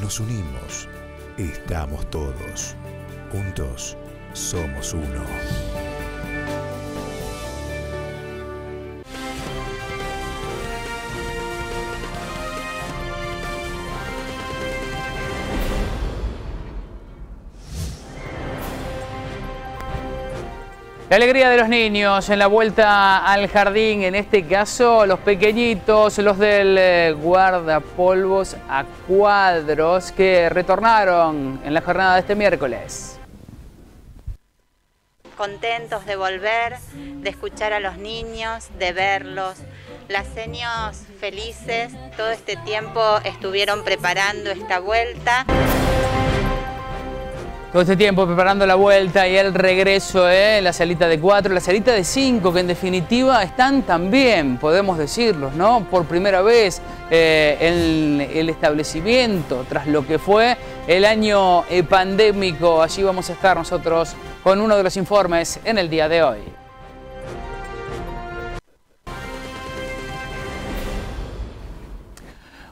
nos unimos, estamos todos. Juntos somos uno. La alegría de los niños en la vuelta al jardín, en este caso los pequeñitos, los del eh, guardapolvos a cuadros que retornaron en la jornada de este miércoles. Contentos de volver, de escuchar a los niños, de verlos. Las seños felices, todo este tiempo estuvieron preparando esta vuelta. Todo este tiempo preparando la vuelta y el regreso, ¿eh? la salita de cuatro, la salita de cinco, que en definitiva están también, podemos decirlo, ¿no? Por primera vez eh, en el establecimiento, tras lo que fue el año eh, pandémico. Allí vamos a estar nosotros con uno de los informes en el día de hoy.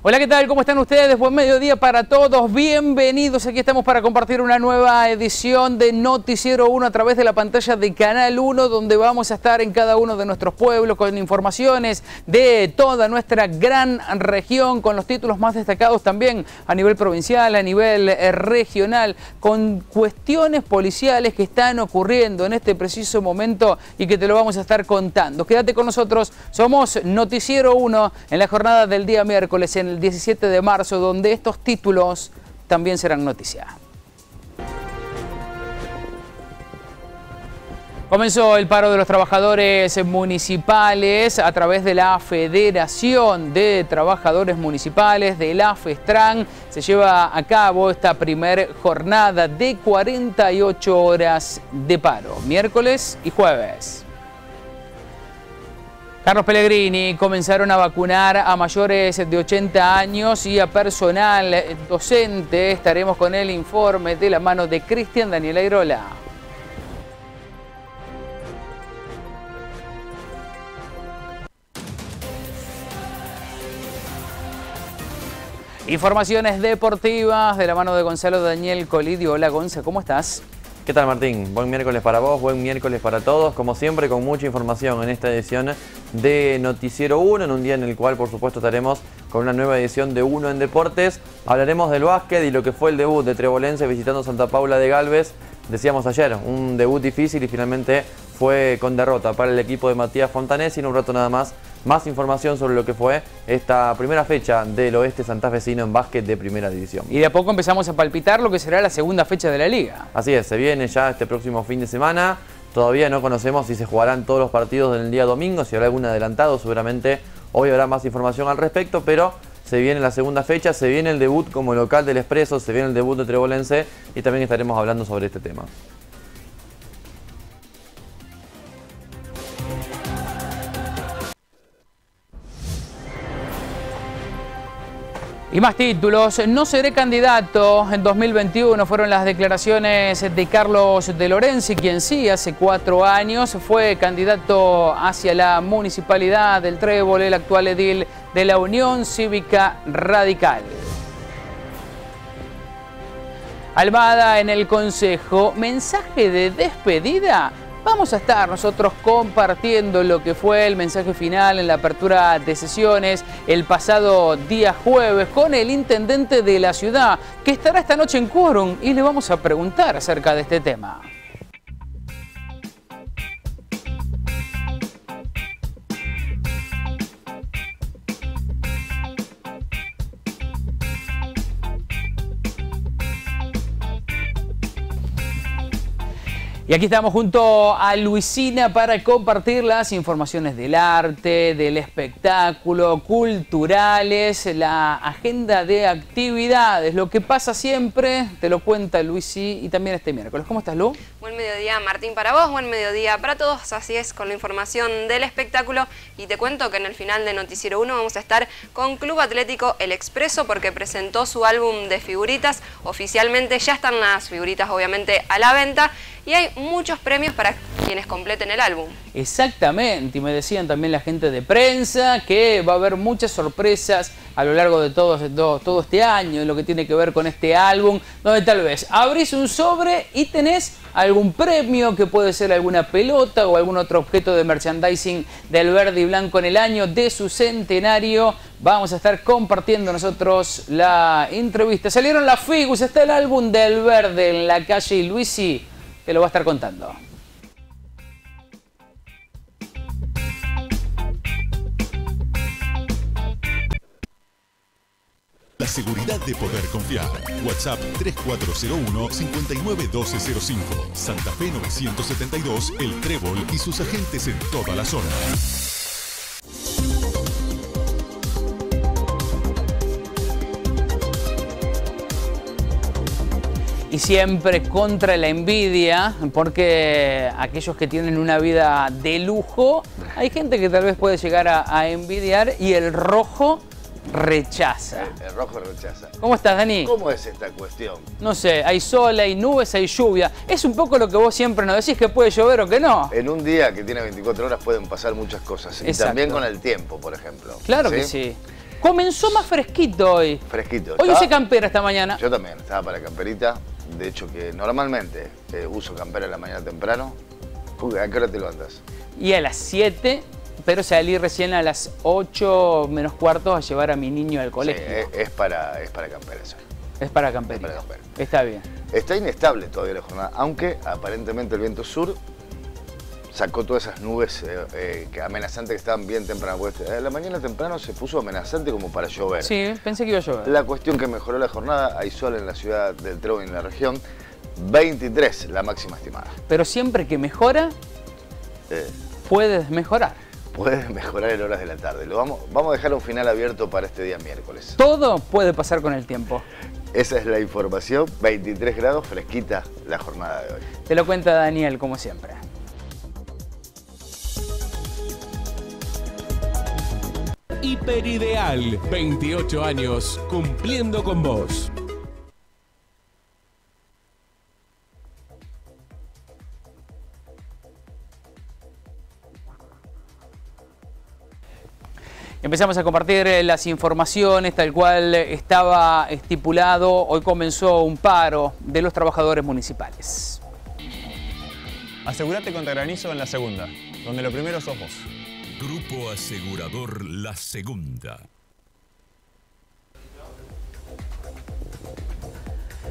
Hola, ¿qué tal? ¿Cómo están ustedes? Buen mediodía para todos. Bienvenidos. Aquí estamos para compartir una nueva edición de Noticiero 1 a través de la pantalla de Canal 1, donde vamos a estar en cada uno de nuestros pueblos con informaciones de toda nuestra gran región, con los títulos más destacados también a nivel provincial, a nivel eh, regional, con cuestiones policiales que están ocurriendo en este preciso momento y que te lo vamos a estar contando. Quédate con nosotros. Somos Noticiero 1 en la jornada del día miércoles en el 17 de marzo, donde estos títulos también serán noticia. Comenzó el paro de los trabajadores municipales a través de la Federación de Trabajadores Municipales de la FESTRAN. Se lleva a cabo esta primer jornada de 48 horas de paro, miércoles y jueves. Carlos Pellegrini comenzaron a vacunar a mayores de 80 años y a personal docente. Estaremos con el informe de la mano de Cristian Daniel Airola. Informaciones deportivas de la mano de Gonzalo Daniel Colidio. Hola Gonza, ¿cómo estás? ¿Qué tal Martín? Buen miércoles para vos, buen miércoles para todos, como siempre con mucha información en esta edición de Noticiero 1, en un día en el cual por supuesto estaremos con una nueva edición de Uno en Deportes. Hablaremos del básquet y lo que fue el debut de Trebolense visitando Santa Paula de Galvez. Decíamos ayer, un debut difícil y finalmente fue con derrota para el equipo de Matías Fontanés y en un rato nada más más información sobre lo que fue esta primera fecha del oeste santafesino en básquet de primera división. Y de a poco empezamos a palpitar lo que será la segunda fecha de la liga. Así es, se viene ya este próximo fin de semana. Todavía no conocemos si se jugarán todos los partidos del día domingo, si habrá algún adelantado, seguramente hoy habrá más información al respecto, pero se viene la segunda fecha, se viene el debut como local del Expreso, se viene el debut de Trebolense y también estaremos hablando sobre este tema. Y más títulos, no seré candidato. En 2021, fueron las declaraciones de Carlos de Lorenzi, quien sí hace cuatro años fue candidato hacia la municipalidad del Trébol, el actual edil de la Unión Cívica Radical. Almada en el Consejo, mensaje de despedida Vamos a estar nosotros compartiendo lo que fue el mensaje final en la apertura de sesiones el pasado día jueves con el intendente de la ciudad que estará esta noche en quórum y le vamos a preguntar acerca de este tema. Y aquí estamos junto a Luisina para compartir las informaciones del arte, del espectáculo, culturales, la agenda de actividades, lo que pasa siempre, te lo cuenta Luisi y también este miércoles. ¿Cómo estás, Lu? Buen mediodía, Martín, para vos, buen mediodía para todos, así es, con la información del espectáculo. Y te cuento que en el final de Noticiero 1 vamos a estar con Club Atlético El Expreso porque presentó su álbum de figuritas. Oficialmente ya están las figuritas, obviamente, a la venta y hay muchos premios para quienes completen el álbum. Exactamente, y me decían también la gente de prensa que va a haber muchas sorpresas a lo largo de todo, este año, en lo que tiene que ver con este álbum, donde tal vez abrís un sobre y tenés algún premio, que puede ser alguna pelota o algún otro objeto de merchandising del verde y blanco en el año de su centenario. Vamos a estar compartiendo nosotros la entrevista. Salieron las figus, está el álbum del verde en la calle Luisi, que lo va a estar contando. La seguridad de poder confiar. WhatsApp 3401-591205. Santa Fe 972, El Trébol y sus agentes en toda la zona. Y siempre contra la envidia, porque aquellos que tienen una vida de lujo, hay gente que tal vez puede llegar a, a envidiar y el rojo rechaza. El, el rojo rechaza. ¿Cómo estás, Dani? ¿Cómo es esta cuestión? No sé, hay sol, hay nubes, hay lluvia. Es un poco lo que vos siempre nos decís, que puede llover o que no. En un día que tiene 24 horas pueden pasar muchas cosas. Y también con el tiempo, por ejemplo. Claro que sí. Comenzó más fresquito hoy. Fresquito. Hoy ¿Estaba? usé campera esta mañana. Yo también, estaba para camperita. De hecho, que normalmente eh, uso campera en la mañana temprano. ¿A qué hora te levantas? Y a las 7, pero salí recién a las 8 menos cuarto a llevar a mi niño al Sí, colegio. es, es para, es para campera eso. es para camperita. es para campera. Está bien. Está inestable todavía la jornada, aunque aparentemente el viento sur sacó todas esas nubes eh, eh, que amenazantes que estaban bien temprano. porque, eh, la mañana temprano se puso amenazante como para llover. Sí, pensé que iba a llover. La cuestión que mejoró la jornada, hay sol en la ciudad del Trébol y en la región, 23 la máxima estimada. Pero siempre que mejora, Eh, puedes mejorar. puede mejorar en horas de la tarde. Lo vamos, vamos a dejar un final abierto para este día miércoles. Todo puede pasar con el tiempo. Esa es la información, 23 grados, fresquita la jornada de hoy. Te lo cuenta Daniel, como siempre. Hiperideal, 28 años cumpliendo con vos. Empezamos a compartir eh, las informaciones tal cual estaba estipulado. Hoy comenzó un paro de los trabajadores municipales. Asegúrate contra granizo en la segunda, donde lo primero sos vos. Grupo Asegurador La Segunda.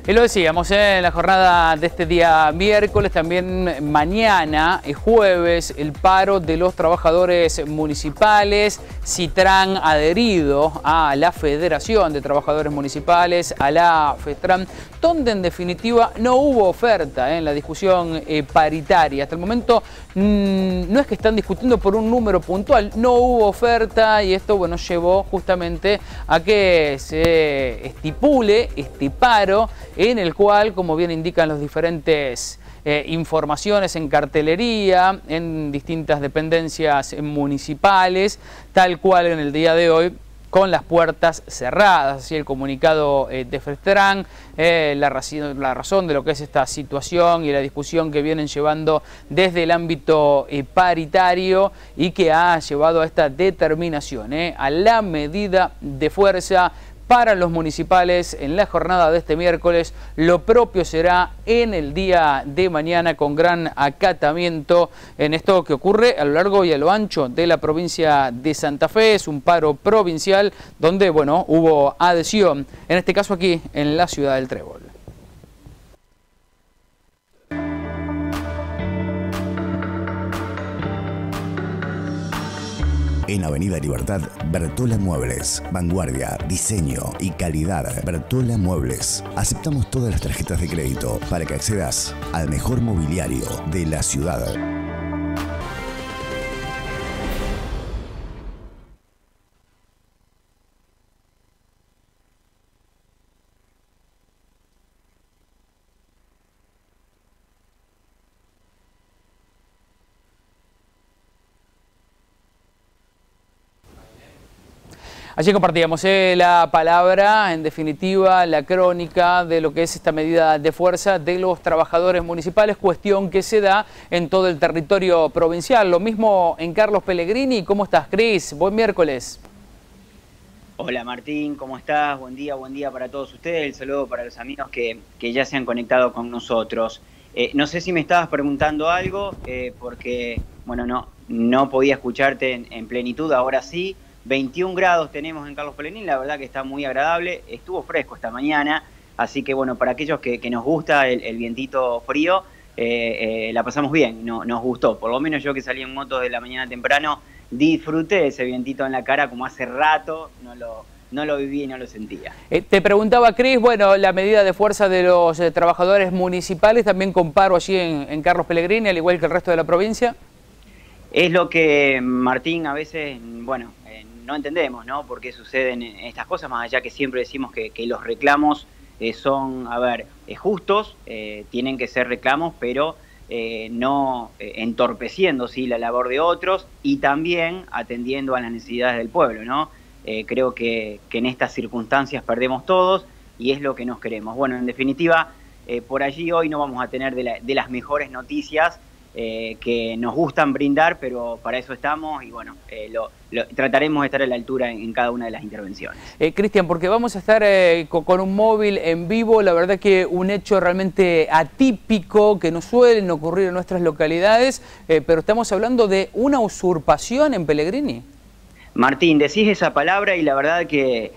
Y lo decíamos ¿eh? en la jornada de este día miércoles, también mañana, es jueves, el paro de los trabajadores municipales. Citran adherido a la Federación de Trabajadores Municipales, a la FETRAN, donde en definitiva no hubo oferta ¿eh? en la discusión eh, paritaria. Hasta el momento mm, no es que están discutiendo por un número puntual, no hubo oferta y esto bueno, llevó justamente a que se estipule este paro en el cual, como bien indican los diferentes eh, informaciones en cartelería, en distintas dependencias municipales, tal cual en el día de hoy, con las puertas cerradas. Así el comunicado eh, de Festrán, eh, la, razón de lo que es esta situación y la discusión que vienen llevando desde el ámbito paritario y que ha llevado a esta determinación, a la medida de fuerza para los municipales en la jornada de este miércoles. Lo propio será en el día de mañana con gran acatamiento en esto que ocurre a lo largo y a lo ancho de la provincia de Santa Fe. Es un paro provincial donde, bueno, hubo adhesión, en este caso aquí en la ciudad del Trébol. En Avenida Libertad, Bertola Muebles. Vanguardia, diseño y calidad. Bertola Muebles. Aceptamos todas las tarjetas de crédito para que accedas al mejor mobiliario de la ciudad. Allí compartíamos eh, la palabra, en definitiva, la crónica de lo que es esta medida de fuerza de los trabajadores municipales, cuestión que se da en todo el territorio provincial. Lo mismo en Carlos Pellegrini. ¿Cómo estás, Cris? Buen miércoles. Hola Martín, ¿cómo estás? Buen día, buen día para todos ustedes. El saludo para los amigos que, ya se han conectado con nosotros. Eh, no sé si me estabas preguntando algo, eh, porque, bueno, no, no podía escucharte en, en plenitud, ahora sí. 21 grados tenemos en Carlos Polenín, la verdad que está muy agradable, estuvo fresco esta mañana, así que bueno, para aquellos que, nos gusta el, vientito frío, eh, eh, la pasamos bien, no, nos gustó, por lo menos yo que salí en moto de la mañana temprano, disfruté ese vientito en la cara como hace rato, no lo, no lo viví y no lo sentía. Eh, te preguntaba, Cris, bueno, la medida de fuerza de los trabajadores municipales, también comparo allí en, en Carlos Pellegrini, al igual que el resto de la provincia. Es lo que Martín a veces, bueno, no entendemos, ¿no? Por qué suceden estas cosas, más allá que siempre decimos que, los reclamos eh, son, a ver, eh, justos, eh, tienen que ser reclamos, pero no entorpeciendo ¿sí? la labor de otros y también atendiendo a las necesidades del pueblo, ¿no? creo que, en estas circunstancias perdemos todos y es lo que nos queremos. Bueno, en definitiva, por allí hoy no vamos a tener de, de las mejores noticias, eh, que nos gustan brindar, pero para eso estamos y bueno, eh, lo, trataremos de estar a la altura en, cada una de las intervenciones. Eh, Cristian, porque vamos a estar con, un móvil en vivo, la verdad que un hecho realmente atípico que no suelen ocurrir en nuestras localidades, pero estamos hablando de una usurpación en Pellegrini. Martín, decís esa palabra y la verdad que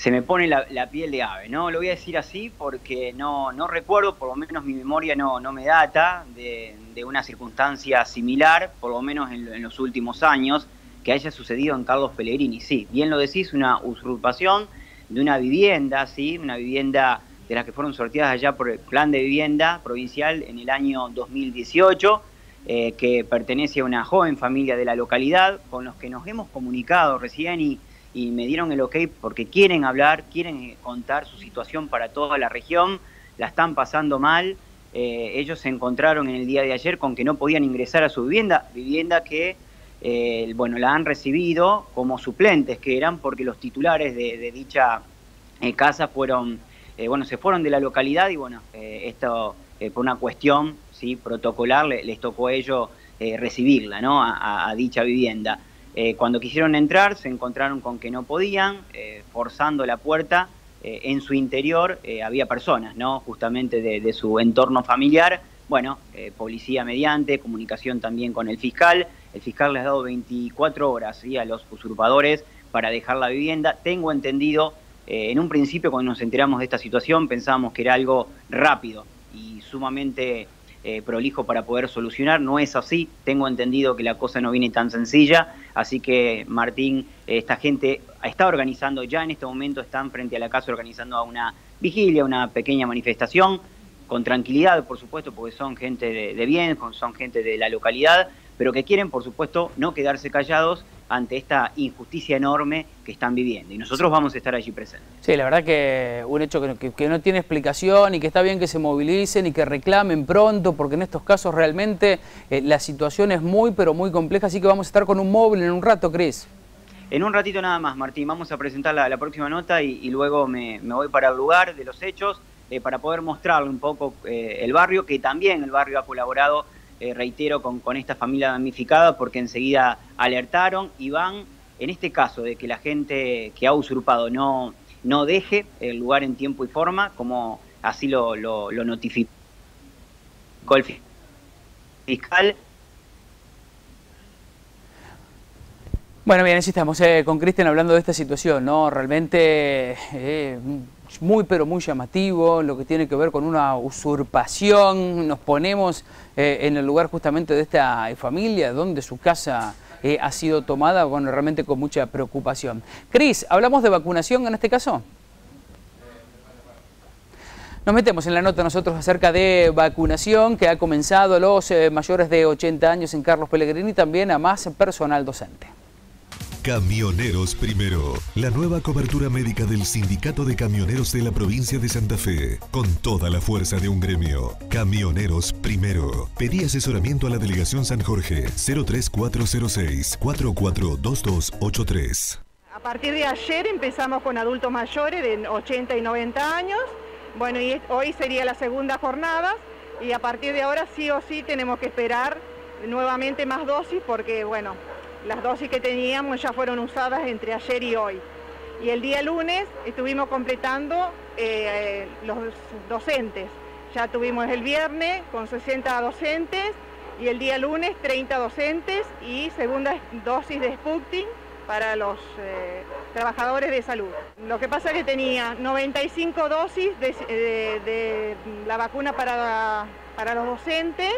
se me pone la, piel de ave, ¿no? Lo voy a decir así porque no, no recuerdo, por lo menos mi memoria no, no me data de, una circunstancia similar, por lo menos en, los últimos años, que haya sucedido en Carlos Pellegrini. Sí, bien lo decís, una usurpación de una vivienda, ¿sí? Una vivienda de las que fueron sorteadas allá por el Plan de Vivienda Provincial en el año 2018, eh, que pertenece a una joven familia de la localidad, con los que nos hemos comunicado recién y y me dieron el ok porque quieren hablar, quieren contar su situación para toda la región, la están pasando mal. Eh, ellos se encontraron en el día de ayer con que no podían ingresar a su vivienda, vivienda que eh, bueno, la han recibido como suplentes que eran porque los titulares de, dicha eh, casa fueron, bueno, se fueron de la localidad y bueno, esto por una cuestión ¿sí? protocolar les, tocó a ellos recibirla, ¿no? a dicha vivienda. Eh, cuando quisieron entrar se encontraron con que no podían, eh, forzando la puerta. Eh, en su interior había personas, ¿no? justamente de, su entorno familiar. Bueno, policía mediante, comunicación también con el fiscal. El fiscal les ha dado 24 horas a los usurpadores para dejar la vivienda. Tengo entendido, en un principio cuando nos enteramos de esta situación pensábamos que era algo rápido y sumamente eh, prolijo para poder solucionar. No es así, tengo entendido que la cosa no viene tan sencilla, así que Martín, esta gente está organizando, ya en este momento están frente a la casa organizando una vigilia, una pequeña manifestación, con tranquilidad, por supuesto, porque son gente de, de bien, son gente de la localidad, pero que quieren, por supuesto, no quedarse callados ante esta injusticia enorme que están viviendo. Y nosotros vamos a estar allí presentes. Sí, la verdad que un hecho que, no tiene explicación y que está bien que se movilicen y que reclamen pronto, porque en estos casos realmente eh, la situación es muy, pero muy compleja, así que vamos a estar con un móvil en un rato, Cris. En un ratito nada más, Martín, vamos a presentar la, próxima nota y, luego me, voy para el lugar de los hechos eh, para poder mostrarle un poco eh, el barrio, que también el barrio ha colaborado eh, reitero, con, con, esta familia damnificada porque enseguida alertaron y van, en este caso de que la gente que ha usurpado no, no deje el lugar en tiempo y forma, como así lo, lo, notificó el fiscal. Bueno, bien, así estamos eh, con Cristian hablando de esta situación, ¿no? Realmente eh, muy pero muy llamativo, lo que tiene que ver con una usurpación, nos ponemos eh, en el lugar justamente de esta familia donde su casa eh, ha sido tomada, bueno, realmente con mucha preocupación. Cris, ¿hablamos de vacunación en este caso? Nos metemos en la nota nosotros acerca de vacunación que ha comenzado a los eh, mayores de 80 años en Carlos Pellegrini y también a más personal docente. Camioneros Primero, la nueva cobertura médica del Sindicato de Camioneros de la provincia de Santa Fe, con toda la fuerza de un gremio. Camioneros Primero. Pedí asesoramiento a la Delegación San Jorge 03406 442283 A partir de ayer empezamos con adultos mayores de 80 y 90 años. Bueno, y hoy sería la segunda jornada y a partir de ahora sí o sí tenemos que esperar nuevamente más dosis porque, bueno, las dosis que teníamos ya fueron usadas entre ayer y hoy. Y el día lunes estuvimos completando eh, los docentes. Ya tuvimos el viernes con 60 docentes y el día lunes 30 docentes y segunda dosis de Sputnik para los eh, trabajadores de salud. Lo que pasa es que tenía 95 dosis de, la vacuna para, para los docentes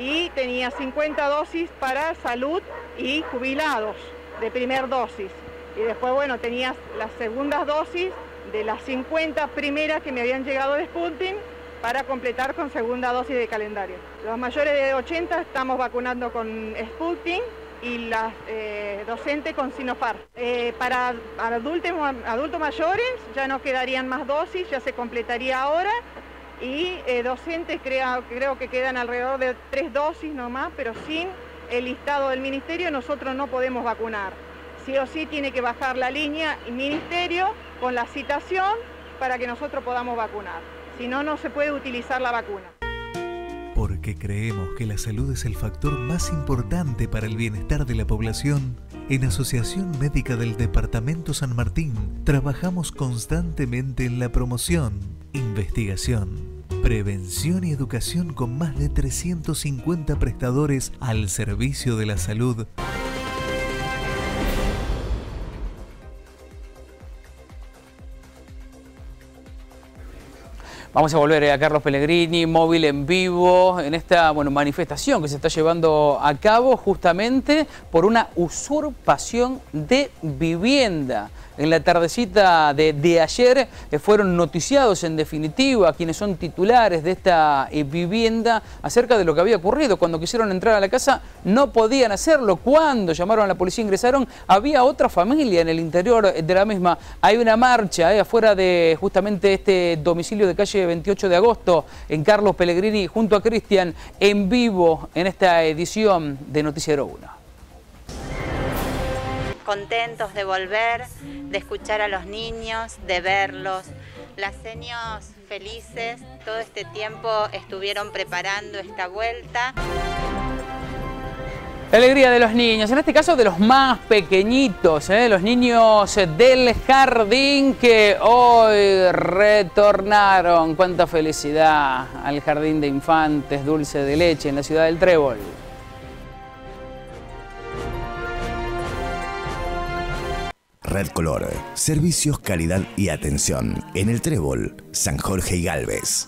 y tenía 50 dosis para salud y jubilados de primer dosis. Y después, bueno, tenía las segundas dosis de las 50 primeras que me habían llegado de Sputnik para completar con segunda dosis de calendario. Los mayores de 80 estamos vacunando con Sputnik y las eh, docentes con Sinopharm. Eh, para adultos, adultos mayores ya no quedarían más dosis, ya se completaría ahora y eh, docentes creo, creo que quedan alrededor de tres dosis nomás, pero sin el listado del ministerio nosotros no podemos vacunar. Sí o sí tiene que bajar la línea ministerio con la citación para que nosotros podamos vacunar. Si no, no se puede utilizar la vacuna. Porque creemos que la salud es el factor más importante para el bienestar de la población, en Asociación Médica del Departamento San Martín trabajamos constantemente en la promoción, investigación, prevención y educación con más de 350 prestadores al servicio de la salud. Vamos a volver eh, a Carlos Pellegrini, móvil en vivo, en esta bueno, manifestación que se está llevando a cabo justamente por una usurpación de vivienda en la tardecita de, ayer eh, fueron noticiados en definitiva quienes son titulares de esta eh, vivienda acerca de lo que había ocurrido. Cuando quisieron entrar a la casa no podían hacerlo. Cuando llamaron a la policía ingresaron, había otra familia en el interior de la misma. Hay una marcha eh, afuera de justamente este domicilio de calle 28 de agosto en Carlos Pellegrini junto a Cristian en vivo en esta edición de Noticiero 1 contentos de volver, de escuchar a los niños, de verlos. Las seños felices, todo este tiempo estuvieron preparando esta vuelta. La alegría de los niños, en este caso de los más pequeñitos, ¿eh? los niños del jardín que hoy retornaron. Cuánta felicidad al jardín de infantes dulce de leche en la ciudad del Trébol. Red Color. Servicios, calidad y atención. En el Trébol, San Jorge y Galvez.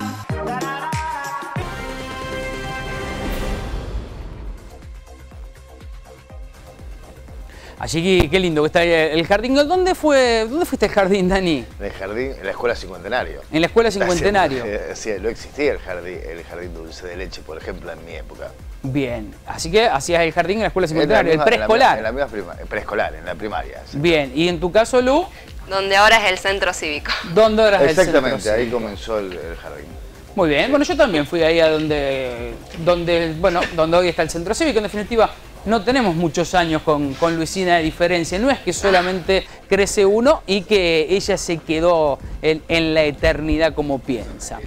Allí, qué lindo que está el jardín. ¿Dónde fue, dónde fuiste el jardín, Dani? En el jardín, en la escuela cincuentenario. En la escuela cincuentenario. Sí, no existía el jardín, el jardín dulce de leche, por ejemplo, en mi época. Bien, así que hacías el jardín en la escuela secundaria, el preescolar. En la, misma preescolar, en la primaria. Bien, y en tu caso, Lu. Donde ahora es el centro cívico. ¿Dónde ahora es el centro Exactamente, ahí comenzó el, jardín. Muy bien, bueno, yo también fui ahí a donde, donde, bueno, donde hoy está el centro cívico, en definitiva. No tenemos muchos años con, con Luisina de diferencia. No es que solamente crece uno y que ella se quedó en, en la eternidad como piensa.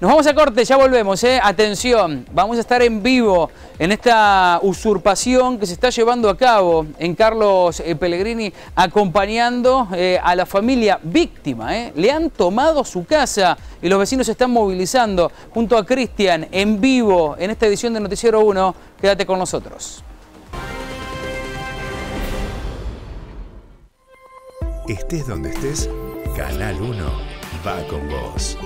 Nos vamos a corte, ya volvemos, ¿eh? Atención, vamos a estar en vivo en esta usurpación que se está llevando a cabo en Carlos eh, Pellegrini, acompañando eh, a la familia víctima. Le han tomado su casa y los vecinos se están movilizando junto a Cristian en vivo en esta edición de Noticiero 1. Quédate con nosotros. Estés donde estés, Canal 1 va con vos.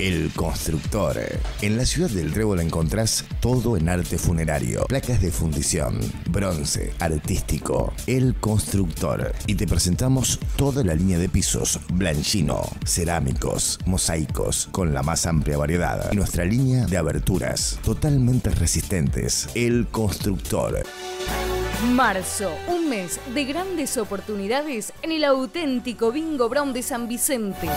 El Constructor. En la ciudad del Trébol encontrás todo en arte funerario, placas de fundición, bronce, artístico. El Constructor. Y te presentamos toda la línea de pisos, blanchino, cerámicos, mosaicos, con la más amplia variedad. Nuestra línea de aberturas, totalmente resistentes. El Constructor. Marzo, un mes de grandes oportunidades en el auténtico Bingo Brown de San Vicente.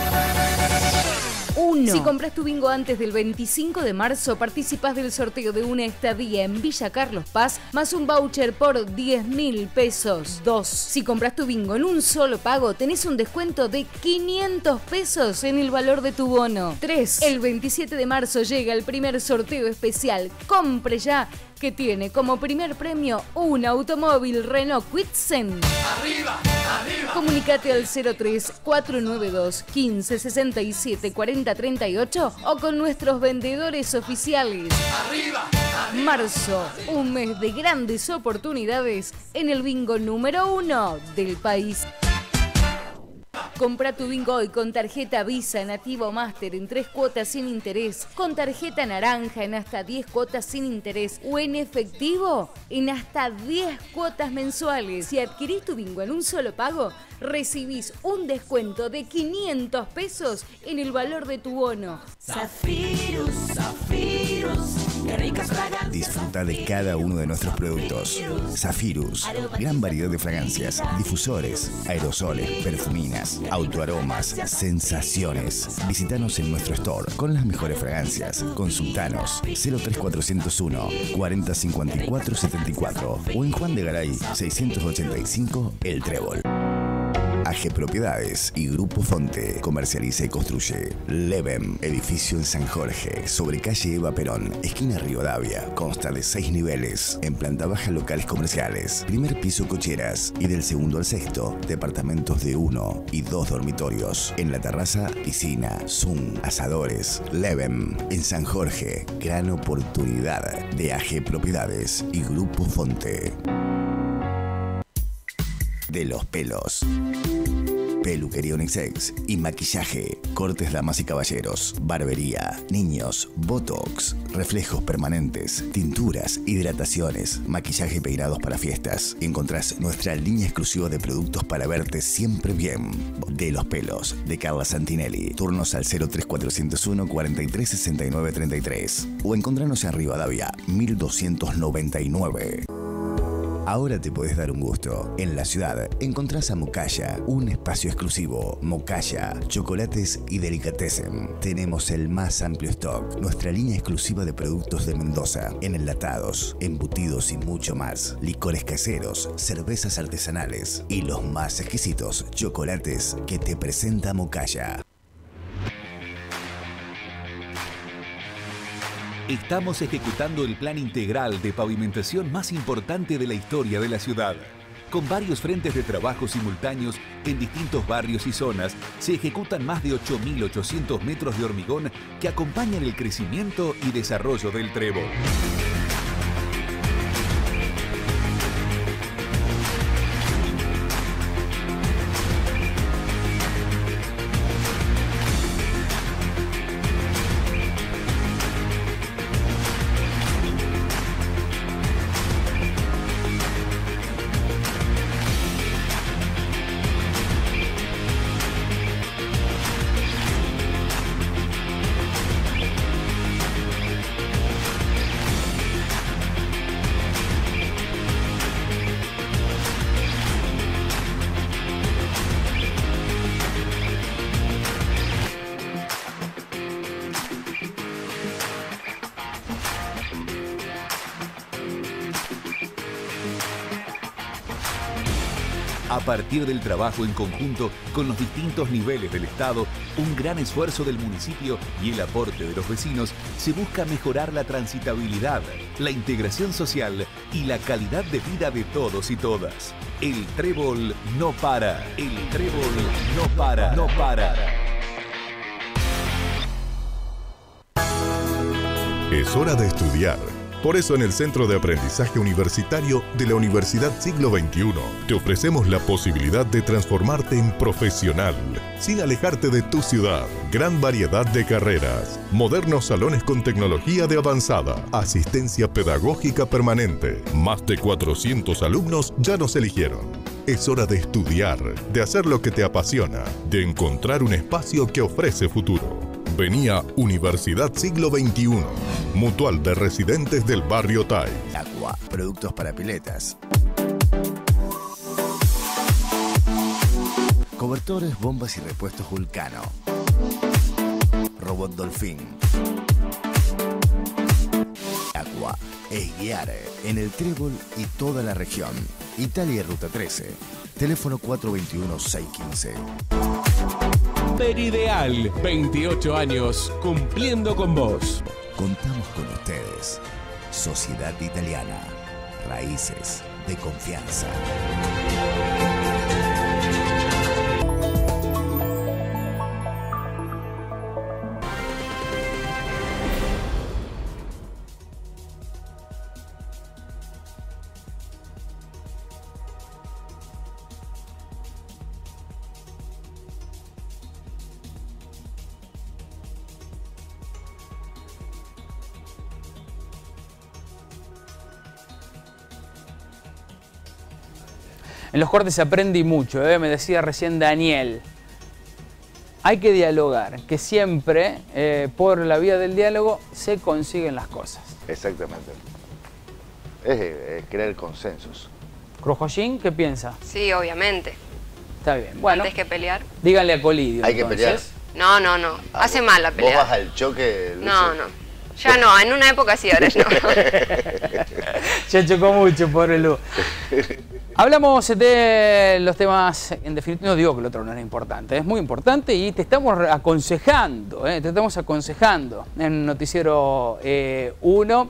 1. Si compras tu bingo antes del 25 de marzo, participas del sorteo de una estadía en Villa Carlos Paz más un voucher por 10 mil pesos. 2. Si compras tu bingo en un solo pago, tenés un descuento de 500 pesos en el valor de tu bono. 3. El 27 de marzo llega el primer sorteo especial. Compre ya que tiene como primer premio un automóvil Renault Quitsen. ¡Arriba! ¡Arriba! Comunicate al 03 492 15 67 40 38 o con nuestros vendedores oficiales. ¡Arriba! Marzo, un mes de grandes oportunidades en el bingo número uno del país. Compra tu bingo hoy con tarjeta Visa Nativo Master en tres cuotas sin interés, con tarjeta naranja en hasta 10 cuotas sin interés o en efectivo en hasta 10 cuotas mensuales. Si adquirís tu bingo en un solo pago, recibís un descuento de 500 pesos en el valor de tu bono. Zafirus, Zafirus, Disfruta de cada uno de nuestros productos. Zafirus, gran variedad de fragancias, difusores, aerosoles, perfuminas, autoaromas, sensaciones. Visítanos en nuestro store con las mejores fragancias. Consultanos 03401 4054 74 o en Juan de Garay 685 El Trébol. AG Propiedades y Grupo Fonte comercializa y construye. Leven, edificio en San Jorge, sobre calle Eva Perón, esquina Rivadavia. Consta de seis niveles, en planta baja locales comerciales, primer piso cocheras y del segundo al sexto, departamentos de uno y dos dormitorios. En la terraza, piscina, Zoom, asadores. Leven, en San Jorge, gran oportunidad de AG Propiedades y Grupo Fonte. De los pelos peluquería unisex y maquillaje, cortes damas y caballeros, barbería, niños, botox, reflejos permanentes, tinturas, hidrataciones, maquillaje peinados para fiestas. Encontrás nuestra línea exclusiva de productos para verte siempre bien. De los pelos, de Carla Santinelli. Turnos al 03401 43 33 o encontranos en Rivadavia 1299. Ahora te puedes dar un gusto. En la ciudad encontrás a Mocaya, un espacio exclusivo. Mocaya, chocolates y delicatessen. Tenemos el más amplio stock, nuestra línea exclusiva de productos de Mendoza, en enlatados, embutidos y mucho más. Licores caseros, cervezas artesanales y los más exquisitos chocolates que te presenta Mocaya. Estamos ejecutando el plan integral de pavimentación más importante de la historia de la ciudad. Con varios frentes de trabajo simultáneos en distintos barrios y zonas, se ejecutan más de 8.800 metros de hormigón que acompañan el crecimiento y desarrollo del Trébol. A partir del trabajo en conjunto con los distintos niveles del Estado, un gran esfuerzo del municipio y el aporte de los vecinos, se busca mejorar la transitabilidad, la integración social y la calidad de vida de todos y todas. El trébol no para, el trébol no para, no para. Es hora de estudiar. Por eso en el Centro de Aprendizaje Universitario de la Universidad Siglo XXI te ofrecemos la posibilidad de transformarte en profesional, sin alejarte de tu ciudad. Gran variedad de carreras, modernos salones con tecnología de avanzada, asistencia pedagógica permanente. Más de 400 alumnos ya nos eligieron. Es hora de estudiar, de hacer lo que te apasiona, de encontrar un espacio que ofrece futuro. Venía Universidad Siglo XXI, Mutual de Residentes del Barrio Tai. Aqua, productos para piletas. Cobertores, bombas y repuestos Vulcano. Robot Dolphin. Aqua es guiar en el Trébol y toda la región. Italia Ruta 13. Teléfono 421-615. Perideal, 28 años cumpliendo con vos. Contamos con ustedes. Sociedad Italiana. Raíces de confianza. En los cortes se aprende y mucho, ¿eh? me decía recién Daniel. Hay que dialogar, que siempre eh, por la vía del diálogo se consiguen las cosas. Exactamente. Es, es crear consensos. Crujosín, ¿qué piensa? Sí, obviamente. Está bien. Bueno, Antes que pelear. díganle a Colidio. Hay que entonces. No, no, no. Hace mal la Vos pelea. vas al choque. No, no. Ya no, en una época sí, ahora ya no. Ya chocó mucho, pobre Lu. Hablamos de los temas, en definitiva, no digo que el otro no era importante, es muy importante y te estamos aconsejando, ¿eh? te estamos aconsejando en Noticiero 1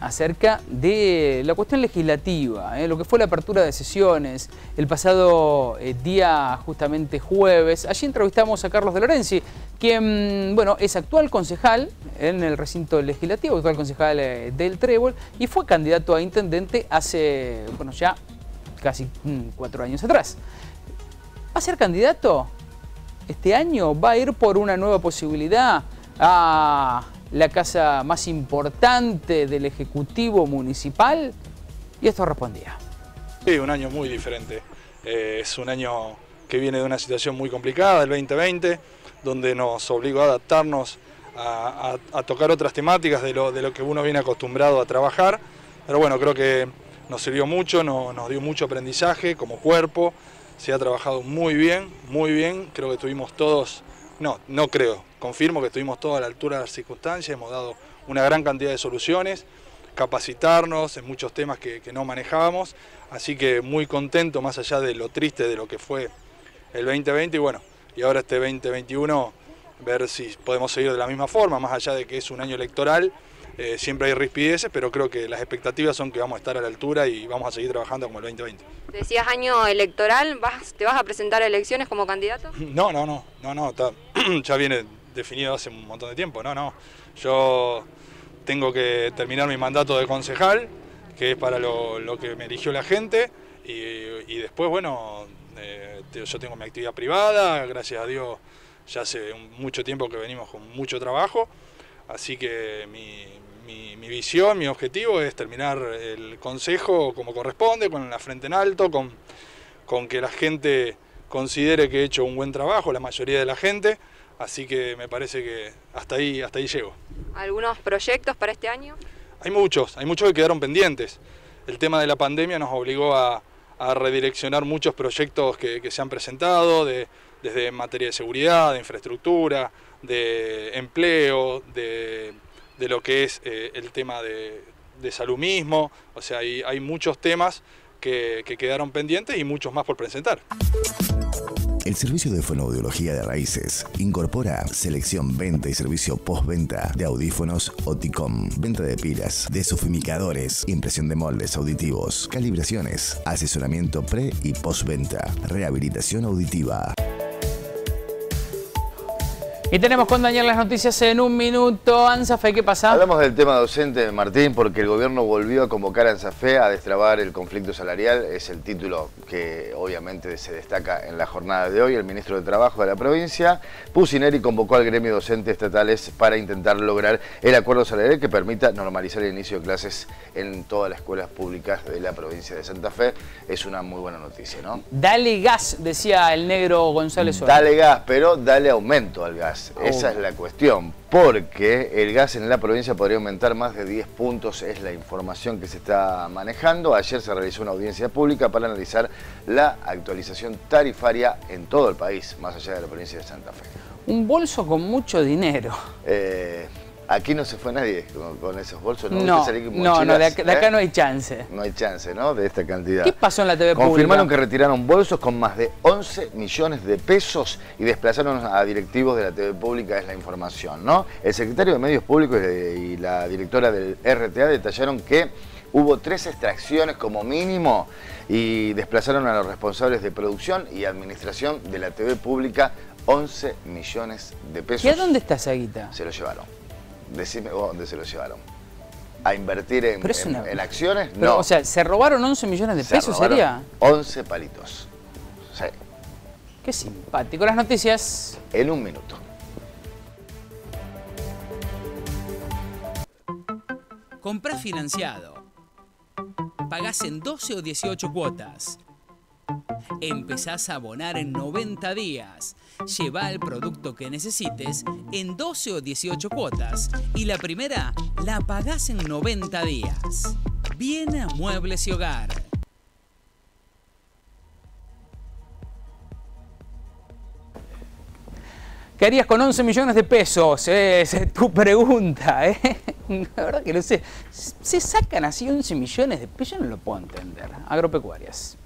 acerca de la cuestión legislativa, ¿eh? lo que fue la apertura de sesiones el pasado eh, día justamente jueves. Allí entrevistamos a Carlos de Lorenzi, quien bueno, es actual concejal en el recinto legislativo, actual concejal eh, del Trébol, y fue candidato a intendente hace, bueno, ya casi mm, cuatro años atrás. ¿Va a ser candidato este año? ¿Va a ir por una nueva posibilidad a la casa más importante del Ejecutivo Municipal? Y esto respondía. Sí, un año muy diferente. Eh, es un año que viene de una situación muy complicada, el 2020, donde nos obligó a adaptarnos a, tocar otras temáticas de lo, de lo que uno viene acostumbrado a trabajar. Pero bueno, creo que nos sirvió mucho, no- nos dio mucho aprendizaje como cuerpo. Se ha trabajado muy bien, muy bien. Creo que tuvimos todos, no, no creo, confirmo que estuvimos todos a la altura de las circunstancias, hemos dado una gran cantidad de soluciones capacitarnos en muchos temas que, que no manejábamos, así que muy contento más allá de lo triste de lo que fue el 2020 y bueno, y ahora este 2021 ver si podemos seguir de la misma forma, más allá de que es un año electoral, eh, siempre hay rispideces, pero creo que las expectativas son que vamos a estar a la altura y vamos a seguir trabajando como el 2020. Decías año electoral, ¿vas, ¿te vas a presentar a elecciones como candidato? No, no, no, no, no, está- ya viene definido hace un montón de tiempo, no, no. Yo tengo que terminar mi mandato de concejal, que es para lo, lo que me eligió la gente, y, y después, bueno, eh, yo tengo mi actividad privada, gracias a Dios ya hace mucho tiempo que venimos con mucho trabajo, así que mi, mi- mi visión, mi objetivo es terminar el consejo como corresponde, con la frente en alto, con, con que la gente considere que he hecho un buen trabajo, la mayoría de la gente, así que me parece que hasta ahí, hasta ahí llego. ¿Algunos proyectos para este año? Hay muchos, hay muchos que quedaron pendientes. El tema de la pandemia nos obligó a, a redireccionar muchos proyectos que, que se han presentado, de- desde en materia de seguridad, de infraestructura, de empleo, de, de lo que es eh, el tema de, de salud mismo. O sea, hay, hay muchos temas que, que quedaron pendientes y muchos más por presentar. El servicio de fonoaudiología de raíces incorpora selección, venta y servicio postventa de audífonos Oticom, venta de pilas, desufimicadores, impresión de moldes auditivos, calibraciones, asesoramiento pre y postventa, rehabilitación auditiva. Y tenemos con Daniel las noticias en un minuto. Anzafe, ¿qué pasa? Hablamos del tema docente, Martín, porque el gobierno volvió a convocar a ANSAFE a destrabar el conflicto salarial. Es el título que obviamente se destaca en la jornada de hoy. El ministro de Trabajo de la provincia, Pusineri, convocó al gremio docente estatales para intentar lograr el acuerdo salarial que permita normalizar el inicio de clases en todas las escuelas públicas de la provincia de Santa Fe. Es una muy buena noticia, ¿no? Dale gas, decía el negro González Suárez. Dale gas, pero dale aumento al gas. Oh. Esa es la cuestión. Porque el gas en la provincia podría aumentar más de 10 puntos, es la información que se está manejando. Ayer se realizó una audiencia pública para analizar la actualización tarifaria en todo el país, más allá de la provincia de Santa Fe. Un bolso con mucho dinero. Eh, aquí no se fue nadie con, con esos bolsos. No, No, ¿Viste salir con no, no, de acá, de acá eh? no hay chance. No hay chance, ¿no? De esta cantidad. ¿Qué pasó en la TV Confirmaron que pública? retiraron bolsos con más de 11 millones de pesos y desplazaron a directivos de la TV pública, es la información, ¿no? El secretario de Medios Públicos y la directora del RTA detallaron que hubo tres extracciones como mínimo y desplazaron a los responsables de producción y administración de la TV pública 11 millones de pesos. ¿Y a dónde está esa guita? Se lo llevaron. Decime vos dónde se lo llevaron. ¿A invertir en, en- en acciones? Pero, no. O sea, ¿se robaron 11 millones de Se pesos sería? 11 palitos. Sí. Qué simpático. Las noticias. En un minuto. Comprás financiado. Pagás en 12 o 18 cuotas. Empezás a abonar en 90 días. Lleva el producto que necesites en 12 o 18 cuotas y la primera la pagás en 90 días. Viene a Muebles y Hogar. ¿Qué harías con 11 millones de pesos? Es tu pregunta, ¿eh? La verdad que no sé. ¿Se sacan así 11 millones de pesos? Yo no lo puedo entender. Agropecuarias.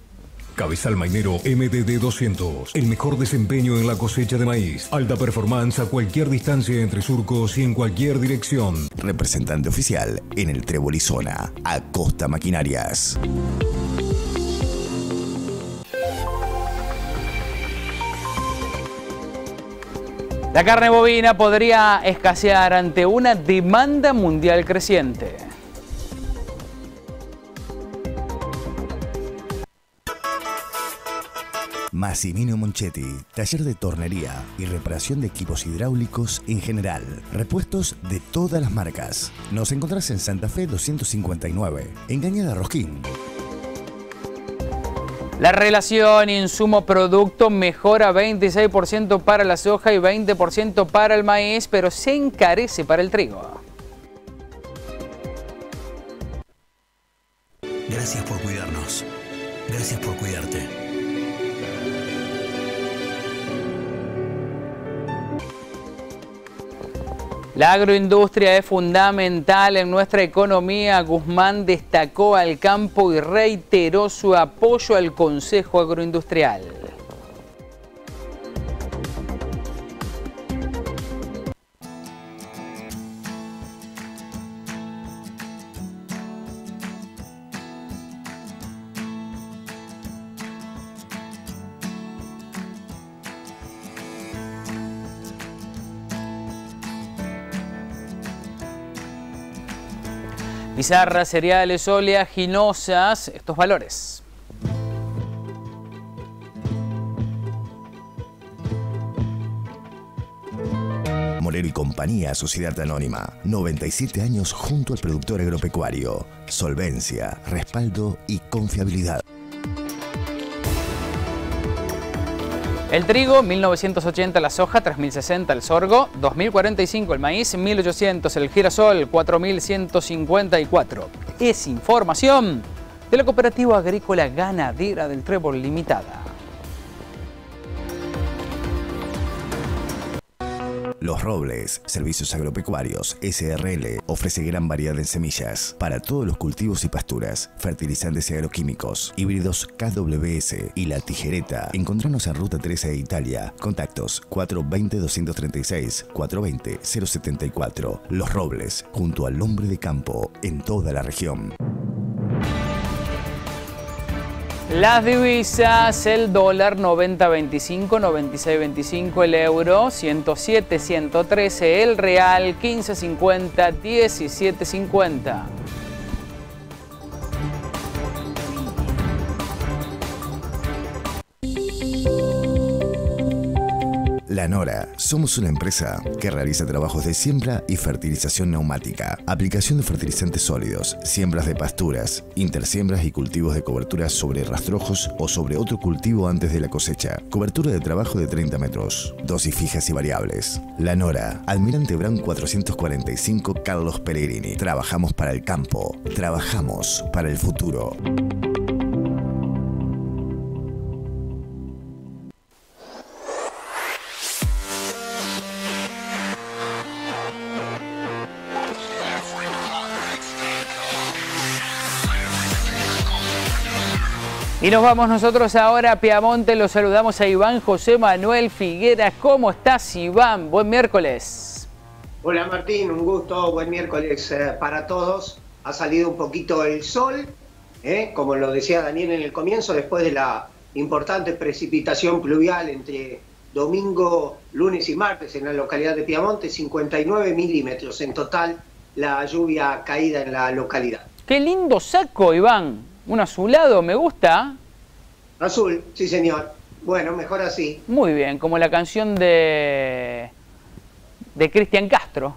Cabezal Mainero MDD 200. El mejor desempeño en la cosecha de maíz. Alta performance a cualquier distancia entre surcos y en cualquier dirección. Representante oficial en el Trébol y Zona. Acosta Maquinarias. La carne bovina podría escasear ante una demanda mundial creciente. Massimino Monchetti, taller de tornería y reparación de equipos hidráulicos en general. Repuestos de todas las marcas. Nos encontrás en Santa Fe 259, en Cañada Rosquín. La relación insumo-producto mejora 26% para la soja y 20% para el maíz, pero se encarece para el trigo. Gracias por cuidarnos. Gracias por cuidarte. La agroindustria es fundamental en nuestra economía. Guzmán destacó al campo y reiteró su apoyo al Consejo Agroindustrial. Pizarra, cereales, oleaginosas, estos valores. Morero y Compañía, Sociedad Anónima. 97 años junto al productor agropecuario. Solvencia, respaldo y confiabilidad. El trigo, 1980 la soja, 3060 el sorgo, 2045 el maíz, 1800 el girasol, 4154. Es información de la Cooperativa Agrícola Ganadera del Trébol Limitada. Los Robles, Servicios Agropecuarios, SRL, ofrece gran variedad en semillas para todos los cultivos y pasturas, fertilizantes y agroquímicos, híbridos KWS y la tijereta. Encontranos en Ruta 13 de Italia. Contactos 420-236, 420-074. Los Robles, junto al hombre de campo en toda la región. Las divisas, el dólar 90.25, 96.25 el euro, 107, 113 el real, 15.50, 17.50. La Nora, somos una empresa que realiza trabajos de siembra y fertilización neumática, aplicación de fertilizantes sólidos, siembras de pasturas, intersiembras y cultivos de cobertura sobre rastrojos o sobre otro cultivo antes de la cosecha, cobertura de trabajo de 30 metros, dosis fijas y variables. La Nora, Almirante Brown 445 Carlos Pellegrini. Trabajamos para el campo, trabajamos para el futuro. Y nos vamos nosotros ahora a Piamonte, los saludamos a Iván José Manuel Figueras. ¿Cómo estás Iván? Buen miércoles. Hola Martín, un gusto, buen miércoles eh, para todos. Ha salido un poquito el sol, eh, como lo decía Daniel en el comienzo, después de la importante precipitación pluvial entre domingo, lunes y martes en la localidad de Piamonte, 59 milímetros en total la lluvia caída en la localidad. Qué lindo saco, Iván. Un azulado, me gusta. Azul, sí señor. Bueno, mejor así. Muy bien, como la canción de de Cristian Castro.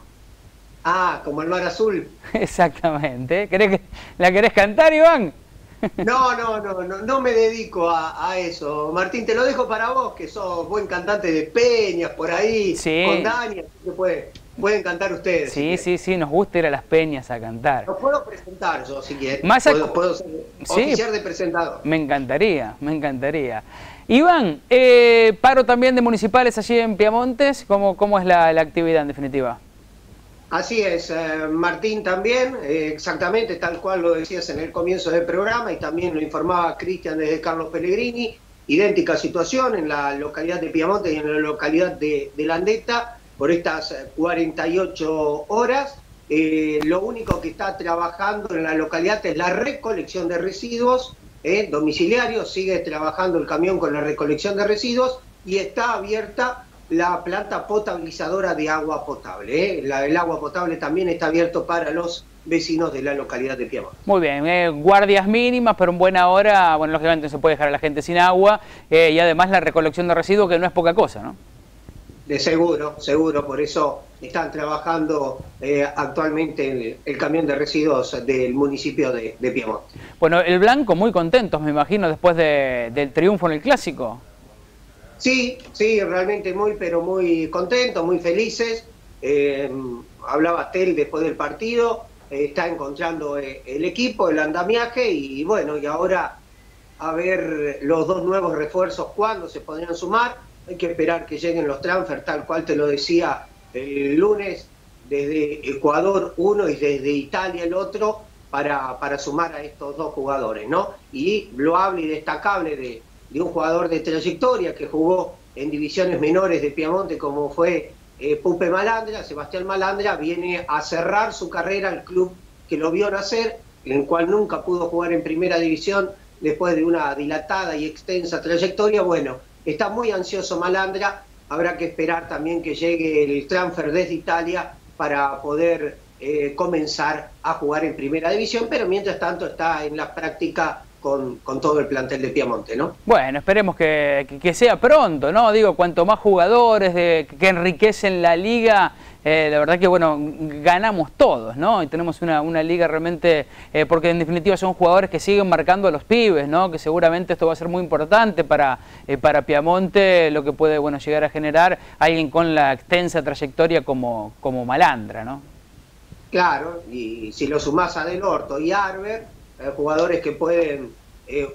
Ah, como el mar azul. Exactamente. ¿Querés que, ¿La querés cantar, Iván? No, no, no, no, no me dedico a, a, eso. Martín, te lo dejo para vos, que sos buen cantante de peñas por ahí, sí. con Dani, que puede, pueden cantar ustedes. Sí, sí, sí, nos gusta ir a las peñas a cantar. Los puedo presentar yo, si quieres. Más puedo, puedo ser sí, oficial de presentador. Me encantaría, me encantaría. Iván, eh, paro también de municipales allí en Piamontes, ¿cómo, cómo es la, la actividad en definitiva? Así es, eh, Martín también, eh, exactamente tal cual lo decías en el comienzo del programa y también lo informaba Cristian desde Carlos Pellegrini, idéntica situación en la localidad de Piamonte y en la localidad de, de Landeta por estas 48 horas. Eh, lo único que está trabajando en la localidad es la recolección de residuos eh, domiciliarios, sigue trabajando el camión con la recolección de residuos y está abierta la planta potabilizadora de agua potable. ¿eh? El agua potable también está abierto para los vecinos de la localidad de Piamonte. Muy bien, eh, guardias mínimas, pero en buena hora, bueno, lógicamente se puede dejar a la gente sin agua eh, y además la recolección de residuos que no es poca cosa, ¿no? De seguro, seguro, por eso están trabajando eh, actualmente el, el, camión de residuos del municipio de, de, Piamonte. Bueno, el Blanco muy contentos, me imagino, después de, del triunfo en el Clásico. Sí, sí, realmente muy, pero muy contentos, muy felices. Eh, hablaba Tel después del partido, eh, está encontrando el equipo, el andamiaje y bueno, y ahora a ver los dos nuevos refuerzos cuándo se podrían sumar. Hay que esperar que lleguen los transfers, tal cual te lo decía el lunes, desde Ecuador uno y desde Italia el otro, para, para sumar a estos dos jugadores, ¿no? Y loable y destacable de, de un jugador de trayectoria que jugó en divisiones menores de Piamonte como fue eh, Pupe Malandra, Sebastián Malandra, viene a cerrar su carrera al club que lo vio nacer, en el cual nunca pudo jugar en primera división después de una dilatada y extensa trayectoria. Bueno, está muy ansioso Malandra, habrá que esperar también que llegue el transfer desde Italia para poder eh, comenzar a jugar en primera división, pero mientras tanto está en la práctica con, con, todo el plantel de Piamonte, ¿no? Bueno, esperemos que, que, sea pronto, ¿no? Digo, cuanto más jugadores que enriquecen la liga, eh, la verdad que, bueno, ganamos todos, ¿no? Y tenemos una, una liga realmente, eh, porque en definitiva son jugadores que siguen marcando a los pibes, ¿no? Que seguramente esto va a ser muy importante para, eh, para Piamonte, lo que puede, bueno, llegar a generar alguien con la extensa trayectoria como, como Malandra, ¿no? Claro, y si lo sumás a Del Orto y Arber, jugadores que pueden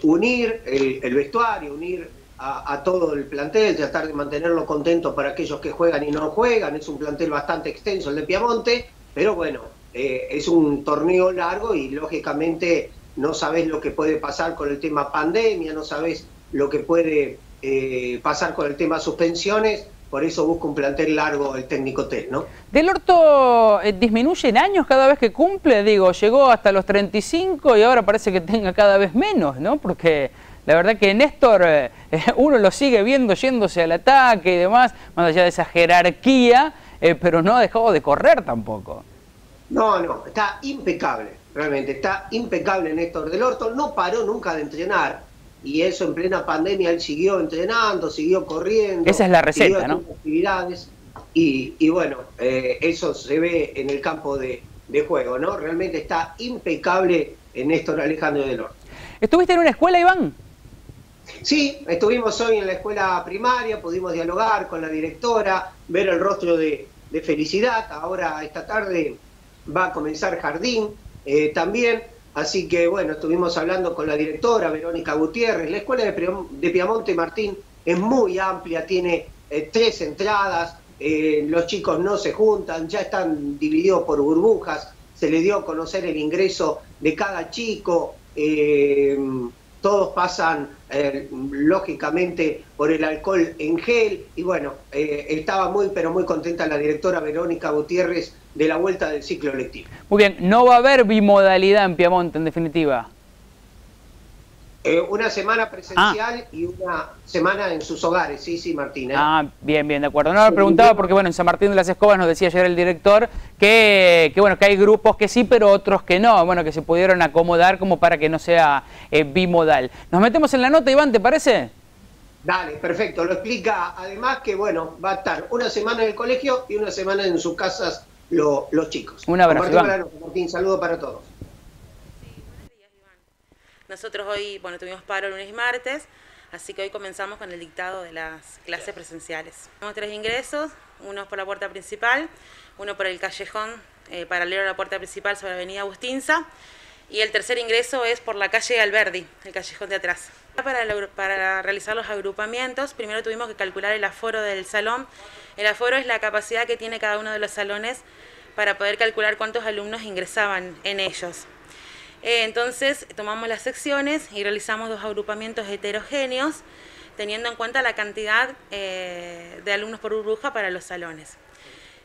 unir el, vestuario, unir a, todo el plantel, tratar de mantenerlo contento para aquellos que juegan y no juegan. Es un plantel bastante extenso el de Piamonte, pero bueno, eh, es un torneo largo y lógicamente no sabés lo que puede pasar con el tema pandemia, no sabés lo que puede eh, pasar con el tema suspensiones por eso busca un plantel largo el técnico Tel, ¿no? ¿Del Orto eh, disminuye en años cada vez que cumple? Digo, llegó hasta los 35 y ahora parece que tenga cada vez menos, ¿no? Porque la verdad que Néstor, eh, uno lo sigue viendo yéndose al ataque y demás, más allá de esa jerarquía, eh, pero no ha dejado de correr tampoco. No, no, está impecable, realmente, está impecable Néstor del Orto, no paró nunca de entrenar, y eso en plena pandemia él siguió entrenando, siguió corriendo. Esa es la receta, ¿no? Actividades, y, y bueno, eh, eso se ve en el campo de, de, juego, ¿no? Realmente está impecable en Néstor Alejandro del Norte. ¿Estuviste en una escuela, Iván? Sí, estuvimos hoy en la escuela primaria, pudimos dialogar con la directora, ver el rostro de, felicidad. Ahora, esta tarde, va a comenzar jardín eh, también. Así que bueno, estuvimos hablando con la directora Verónica Gutiérrez. La escuela de, Piamonte Martín es muy amplia, tiene eh, tres entradas, eh, los chicos no se juntan, ya están divididos por burbujas, se le dio a conocer el ingreso de cada chico, todos pasan eh, lógicamente por el alcohol en gel y bueno, eh, estaba muy pero muy contenta la directora Verónica Gutiérrez de la vuelta del ciclo lectivo. Muy bien, no va a haber bimodalidad en Piamonte en definitiva. Eh, una semana presencial y una semana en sus hogares, sí, sí, Martín. ¿eh? Ah, bien, bien, de acuerdo. No lo preguntaba porque, bueno, en San Martín de las Escobas nos decía ayer el director que, que, bueno, que hay grupos que sí, pero otros que no, bueno, que se pudieron acomodar como para que no sea eh, bimodal. Nos metemos en la nota, Iván, ¿te parece? Dale, perfecto. Lo explica además que, bueno, va a estar una semana en el colegio y una semana en sus casas los chicos. Un abrazo, Iván. Martín, saludo para todos. Nosotros hoy, bueno, tuvimos paro lunes y martes, así que hoy comenzamos con el dictado de las clases presenciales. Tenemos tres ingresos, uno por la puerta principal, uno por el callejón eh, paralelo a la puerta principal sobre la avenida Agustinza, y el tercer ingreso es por la calle Alberdi, el callejón de atrás. Para, para realizar los agrupamientos, primero tuvimos que calcular el aforo del salón. El aforo es la capacidad que tiene cada uno de los salones para poder calcular cuántos alumnos ingresaban en ellos. Eh, entonces tomamos las secciones y realizamos dos agrupamientos heterogéneos teniendo en cuenta la cantidad eh, de alumnos por burbuja para los salones.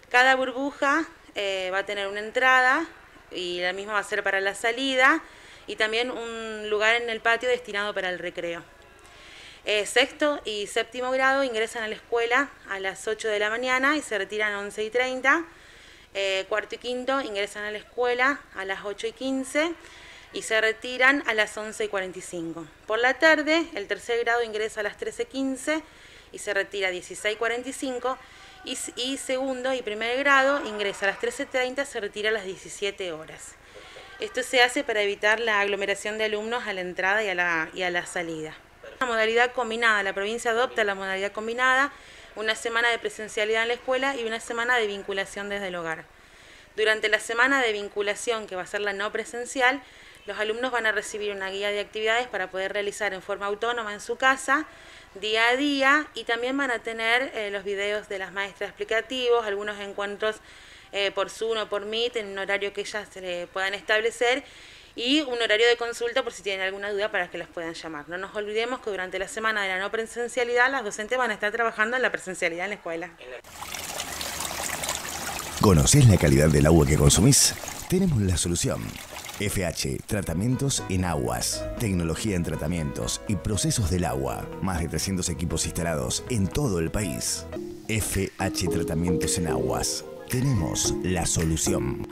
Cada burbuja eh, va a tener una entrada y la misma va a ser para la salida y también un lugar en el patio destinado para el recreo. sexto y séptimo grado ingresan a la escuela a las 8 de la mañana y se retiran a 11 y 30. cuarto y quinto ingresan a la escuela a las 8 y 15 y se retiran a las 11.45. Por la tarde, el tercer grado ingresa a las 13.15 y se retira a 16.45 y, y segundo y primer grado ingresa a las 13.30 y se retira a las 17 horas. Esto se hace para evitar la aglomeración de alumnos a la entrada y a la, y a la salida. La modalidad combinada, la provincia adopta la modalidad combinada, una semana de presencialidad en la escuela y una semana de vinculación desde el hogar. Durante la semana de vinculación, que va a ser la no presencial, los alumnos van a recibir una guía de actividades para poder realizar en forma autónoma en su casa, día a día, y también van a tener eh, los videos de las maestras explicativos, algunos encuentros eh, por Zoom o por Meet en un horario que ellas se le puedan establecer y un horario de consulta por si tienen alguna duda para que las puedan llamar. No nos olvidemos que durante la semana de la no presencialidad las docentes van a estar trabajando en la presencialidad en la escuela. ¿Conoces la calidad del agua que consumís? Tenemos la solución. FH, tratamientos en aguas, tecnología en tratamientos y procesos del agua. Más de 300 equipos instalados en todo el país. FH Tratamientos en Aguas. Tenemos la solución.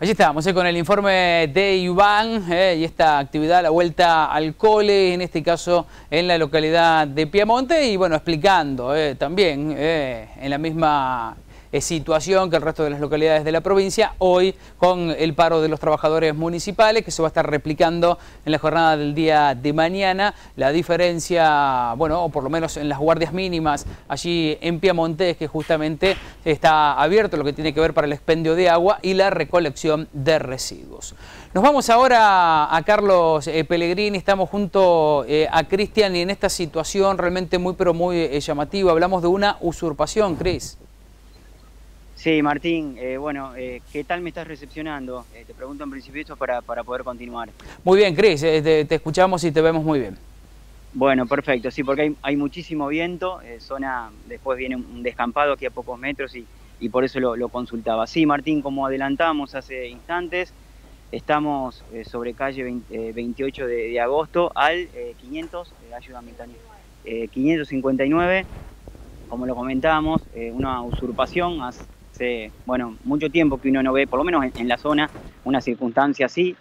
Allí estamos eh, con el informe de Iván eh, y esta actividad, la vuelta al cole, en este caso en la localidad de Piamonte y bueno, explicando eh, también en la misma eh, situación que el resto de las localidades de la provincia, hoy con el paro de los trabajadores municipales que se va a estar replicando en la jornada del día de mañana. La diferencia, bueno, o por lo menos en las guardias mínimas allí en Piamonte es que justamente está abierto lo que tiene que ver para el expendio de agua y la recolección de residuos. Nos vamos ahora a Carlos eh, Pellegrini, estamos junto eh, a Cristian y en esta situación realmente muy pero muy llamativa, hablamos de una usurpación, Cris. Sí, Martín, eh, bueno, eh, ¿qué tal me estás recepcionando? Eh, te pregunto en principio esto para, para poder continuar. Muy bien, Cris, te, escuchamos y te vemos muy bien. Bueno, perfecto, sí, porque hay, hay muchísimo viento, zona, después viene un descampado aquí a pocos metros y, y por eso lo, consultaba. Sí, Martín, como adelantamos hace instantes, estamos sobre calle 28 de, agosto al 500, ayúdame, Tania, 559, como lo comentábamos, una usurpación bueno, mucho tiempo que uno no ve, por lo menos en, la zona, una circunstancia así,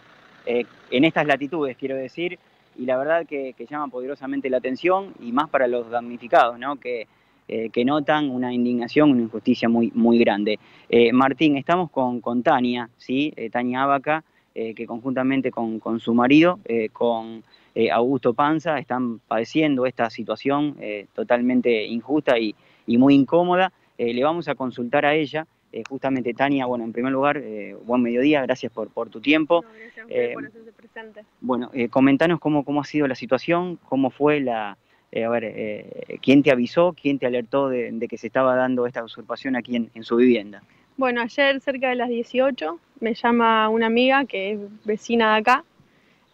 eh, en estas latitudes, quiero decir, y la verdad que, llama poderosamente la atención y más para los damnificados, ¿no? Que, eh, que notan una indignación, una injusticia muy, muy grande. Eh, Martín, estamos con, con Tania, ¿sí? Tania Abaca, que conjuntamente con, con su marido, con Augusto Panza, están padeciendo esta situación totalmente injusta y, y muy incómoda. Eh, le vamos a consultar a ella. Eh, justamente Tania, bueno, en primer lugar, eh, buen mediodía, gracias por, por tu tiempo. gracias por hacerse presente. Bueno, comentanos cómo, cómo ha sido la situación, cómo fue la, a ver, quién te avisó, quién te alertó de, que se estaba dando esta usurpación aquí en, su vivienda. Bueno, ayer cerca de las 18 me llama una amiga que es vecina de acá,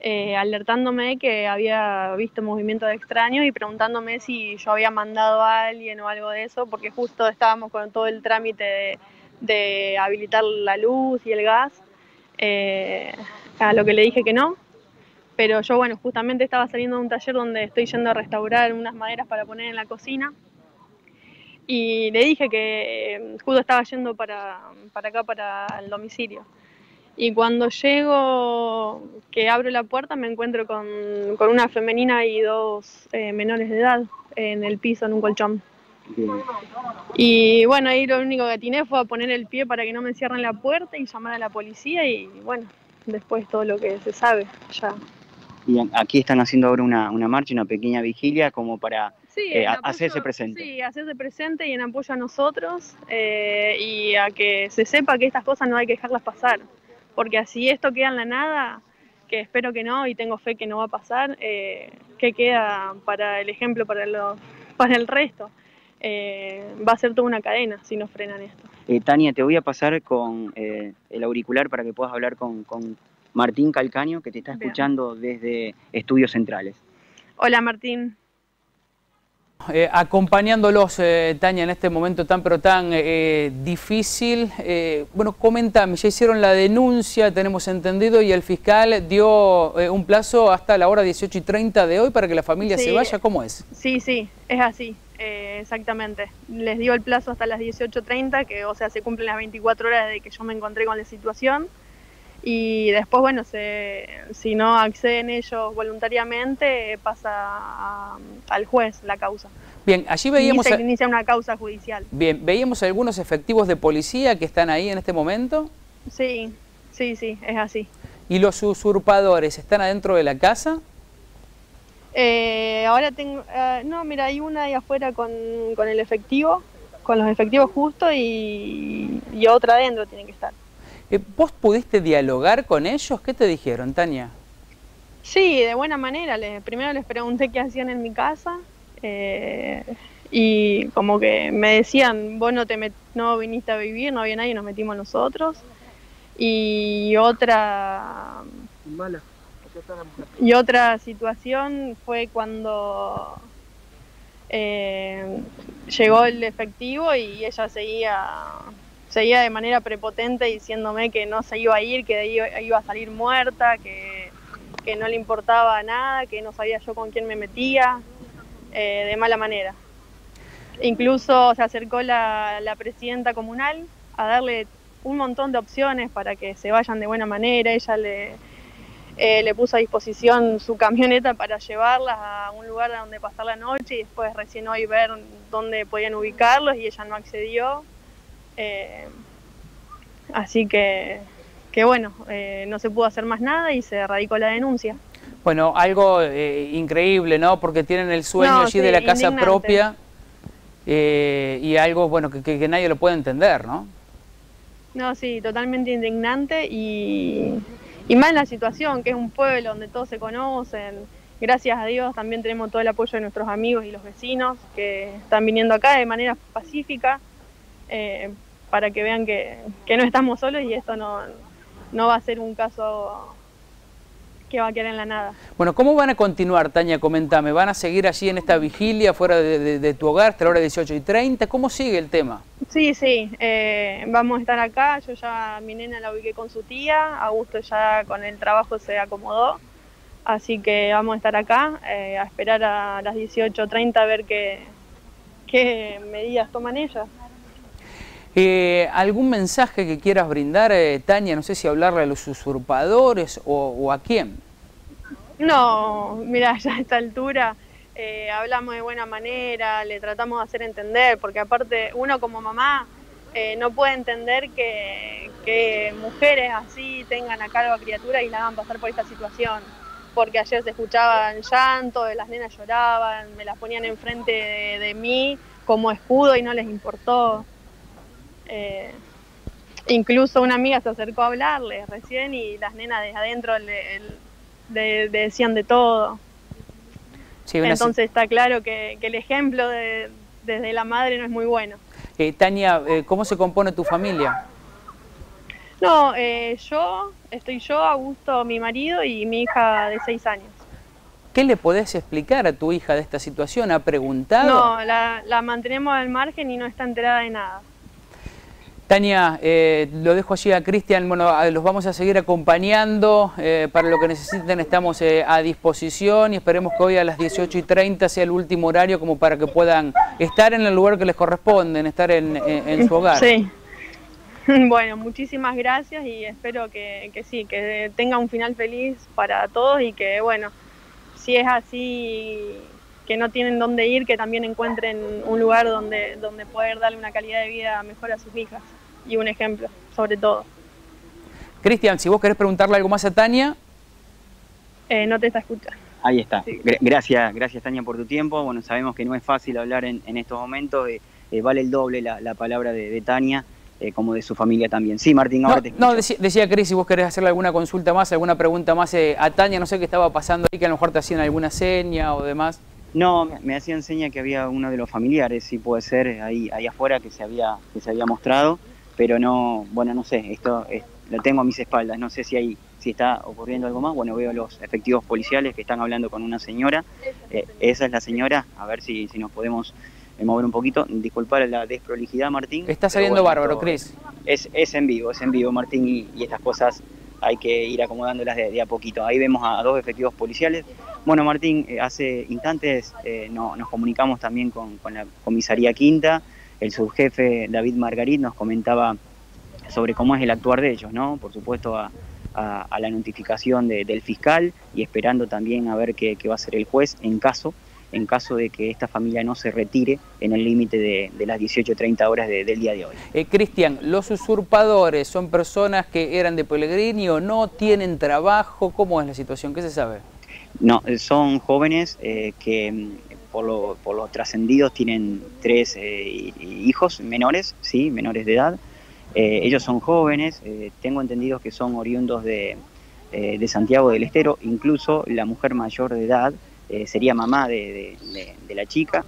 eh, alertándome que había visto movimientos extraños y preguntándome si yo había mandado a alguien o algo de eso, porque justo estábamos con todo el trámite de, habilitar la luz y el gas, eh, a lo que le dije que no. Pero yo, bueno, justamente estaba saliendo de un taller donde estoy yendo a restaurar unas maderas para poner en la cocina y le dije que eh, justo estaba yendo para, para acá, para el domicilio. Y cuando llego, que abro la puerta, me encuentro con, con una femenina y dos eh, menores de edad en el piso, en un colchón. Y bueno, ahí lo único que atiné fue a poner el pie para que no me cierren la puerta y llamar a la policía y bueno, después todo lo que se sabe ya. Y aquí están haciendo ahora una, una marcha, una pequeña vigilia como para eh, hacerse presente. Sí, hacerse presente y en apoyo a nosotros eh, y a que se sepa que estas cosas no hay que dejarlas pasar, porque así esto queda en la nada, que espero que no y tengo fe que no va a pasar, eh, que queda para el ejemplo para, los, para el resto. va a ser toda una cadena si no frenan esto. Tania, te voy a pasar con el auricular para que puedas hablar con, con Martín Calcaño, que te está escuchando desde Estudios Centrales. Hola Martín. Eh, acompañándolos, eh, Tania, en este momento tan pero tan eh, difícil. bueno, comentame, ya hicieron la denuncia, tenemos entendido, y el fiscal dio un plazo hasta la hora 18 y 30 de hoy para que la familia se vaya. ¿Cómo es? Sí, sí, es así, exactamente. Les dio el plazo hasta las 18.30, que o sea, se cumplen las 24 horas de que yo me encontré con la situación y después, bueno, se, si no acceden ellos voluntariamente, pasa al juez la causa. Bien, allí veíamos... Y se inicia una causa judicial. Bien, ¿veíamos algunos efectivos de policía que están ahí en este momento? Sí, sí, sí, es así. ¿Y los usurpadores están adentro de la casa? Eh, ahora tengo... Eh, no, mira, hay una ahí afuera con, con el efectivo, con los efectivos justos y, y otra adentro tiene que estar. Eh, ¿Vos pudiste dialogar con ellos? ¿Qué te dijeron, Tania? Sí, de buena manera. primero les pregunté qué hacían en mi casa eh, y como que me decían, vos no, te no viniste a vivir, no había nadie, nos metimos nosotros. Y otra... Y otra situación fue cuando eh, llegó el efectivo y ella seguía seguía de manera prepotente diciéndome que no se iba a ir, que iba a salir muerta, que, no le importaba nada, que no sabía yo con quién me metía, eh, de mala manera. Incluso se acercó la, presidenta comunal a darle un montón de opciones para que se vayan de buena manera. Ella le, eh, le puso a disposición su camioneta para llevarlas a un lugar donde pasar la noche y después recién hoy ver dónde podían ubicarlos y ella no accedió. Eh, así que, que bueno, eh, no se pudo hacer más nada y se radicó la denuncia. Bueno, algo eh, increíble, ¿no? Porque tienen el sueño allí de la casa propia y algo, bueno, que, nadie lo puede entender, ¿no? No, sí, totalmente indignante y, y más la situación, que es un pueblo donde todos se conocen. Gracias a Dios también tenemos todo el apoyo de nuestros amigos y los vecinos que están viniendo acá de manera pacífica eh, para que vean que, no estamos solos y esto no, no va a ser un caso que va a quedar en la nada. Bueno, ¿cómo van a continuar, Tania? Comentame, ¿van a seguir allí en esta vigilia fuera de, tu hogar hasta la hora 18 y 30? ¿Cómo sigue el tema? Sí, sí, eh, vamos a estar acá, yo ya mi nena la ubiqué con su tía, Augusto ya con el trabajo se acomodó, así que vamos a estar acá eh, a esperar a las 18.30 a ver qué, qué medidas toman ellas. Eh, ¿Algún mensaje que quieras brindar, eh, Tania? No sé si hablarle a los usurpadores o, a quién. No, mira, ya a esta altura eh, hablamos de buena manera, le tratamos de hacer entender, porque aparte uno como mamá no puede entender que, mujeres así tengan a cargo a criaturas y la hagan pasar por esta situación. Porque ayer se escuchaban llanto, las nenas lloraban, me las ponían enfrente de mí como escudo y no les importó. Eh, incluso una amiga se acercó a hablarle recién y las nenas desde adentro le, decían de todo. Entonces está claro que, el ejemplo desde la madre no es muy bueno. Eh, Tania, eh, ¿cómo se compone tu familia? No, eh, yo, estoy yo, Augusto, mi marido y mi hija de seis años. ¿Qué le podés explicar a tu hija de esta situación? ¿Ha preguntado? No, la, la mantenemos al margen y no está enterada de nada. Tania, eh, lo dejo allí a Cristian, bueno, los vamos a seguir acompañando, eh, para lo que necesiten estamos eh, a disposición y esperemos que hoy a las 18 y 30 sea el último horario como para que puedan estar en el lugar que les corresponde, estar en, su hogar. Sí. Bueno, muchísimas gracias y espero que, que sí, que tenga un final feliz para todos y que, bueno, si es así que no tienen dónde ir, que también encuentren un lugar donde, donde poder darle una calidad de vida mejor a sus hijas y un ejemplo, sobre todo. Cristian, si vos querés preguntarle algo más a Tania. Eh, no te está escuchando. Ahí está. Gracias, gracias Tania por tu tiempo. Bueno, sabemos que no es fácil hablar en, estos momentos. Eh, eh, vale el doble la, palabra de, Tania. como de su familia también. Sí, Martín, ahora no, No, decía, Cris, si vos querés hacerle alguna consulta más, alguna pregunta más a Tania, no sé qué estaba pasando ahí, que a lo mejor te hacían alguna seña o demás. No, me hacían seña que había uno de los familiares, si puede ser, ahí, ahí afuera que se había, que se había mostrado pero no, bueno, no sé, esto lo tengo a mis espaldas, no sé si hay, si está ocurriendo algo más, bueno, veo los efectivos policiales que están hablando con una señora, eh, esa es la señora, a ver si, si nos podemos eh, mover un poquito, disculpar la desprolijidad, Martín. Está saliendo bárbaro, Cris. Es, es en vivo, es en vivo, Martín, y, estas cosas hay que ir acomodándolas de, a poquito. Ahí vemos a, dos efectivos policiales. Bueno, Martín, eh, hace instantes nos comunicamos también con, con la comisaría quinta, el subjefe David Margarit nos comentaba sobre cómo es el actuar de ellos, ¿no? Por supuesto a, la notificación del fiscal y esperando también a ver qué, va a hacer el juez en caso en caso de que esta familia no se retire en el límite de, las 18.30 horas del día de hoy. Eh, Cristian, ¿los usurpadores son personas que eran de Pellegrini o no tienen trabajo? ¿Cómo es la situación? ¿Qué se sabe? No, son jóvenes eh, que por lo, por los trascendidos tienen tres eh, hijos menores, sí, menores de edad. Eh, ellos son jóvenes, eh, tengo entendido que son oriundos de, Santiago del Estero, incluso la mujer mayor de edad sería mamá de, la chica,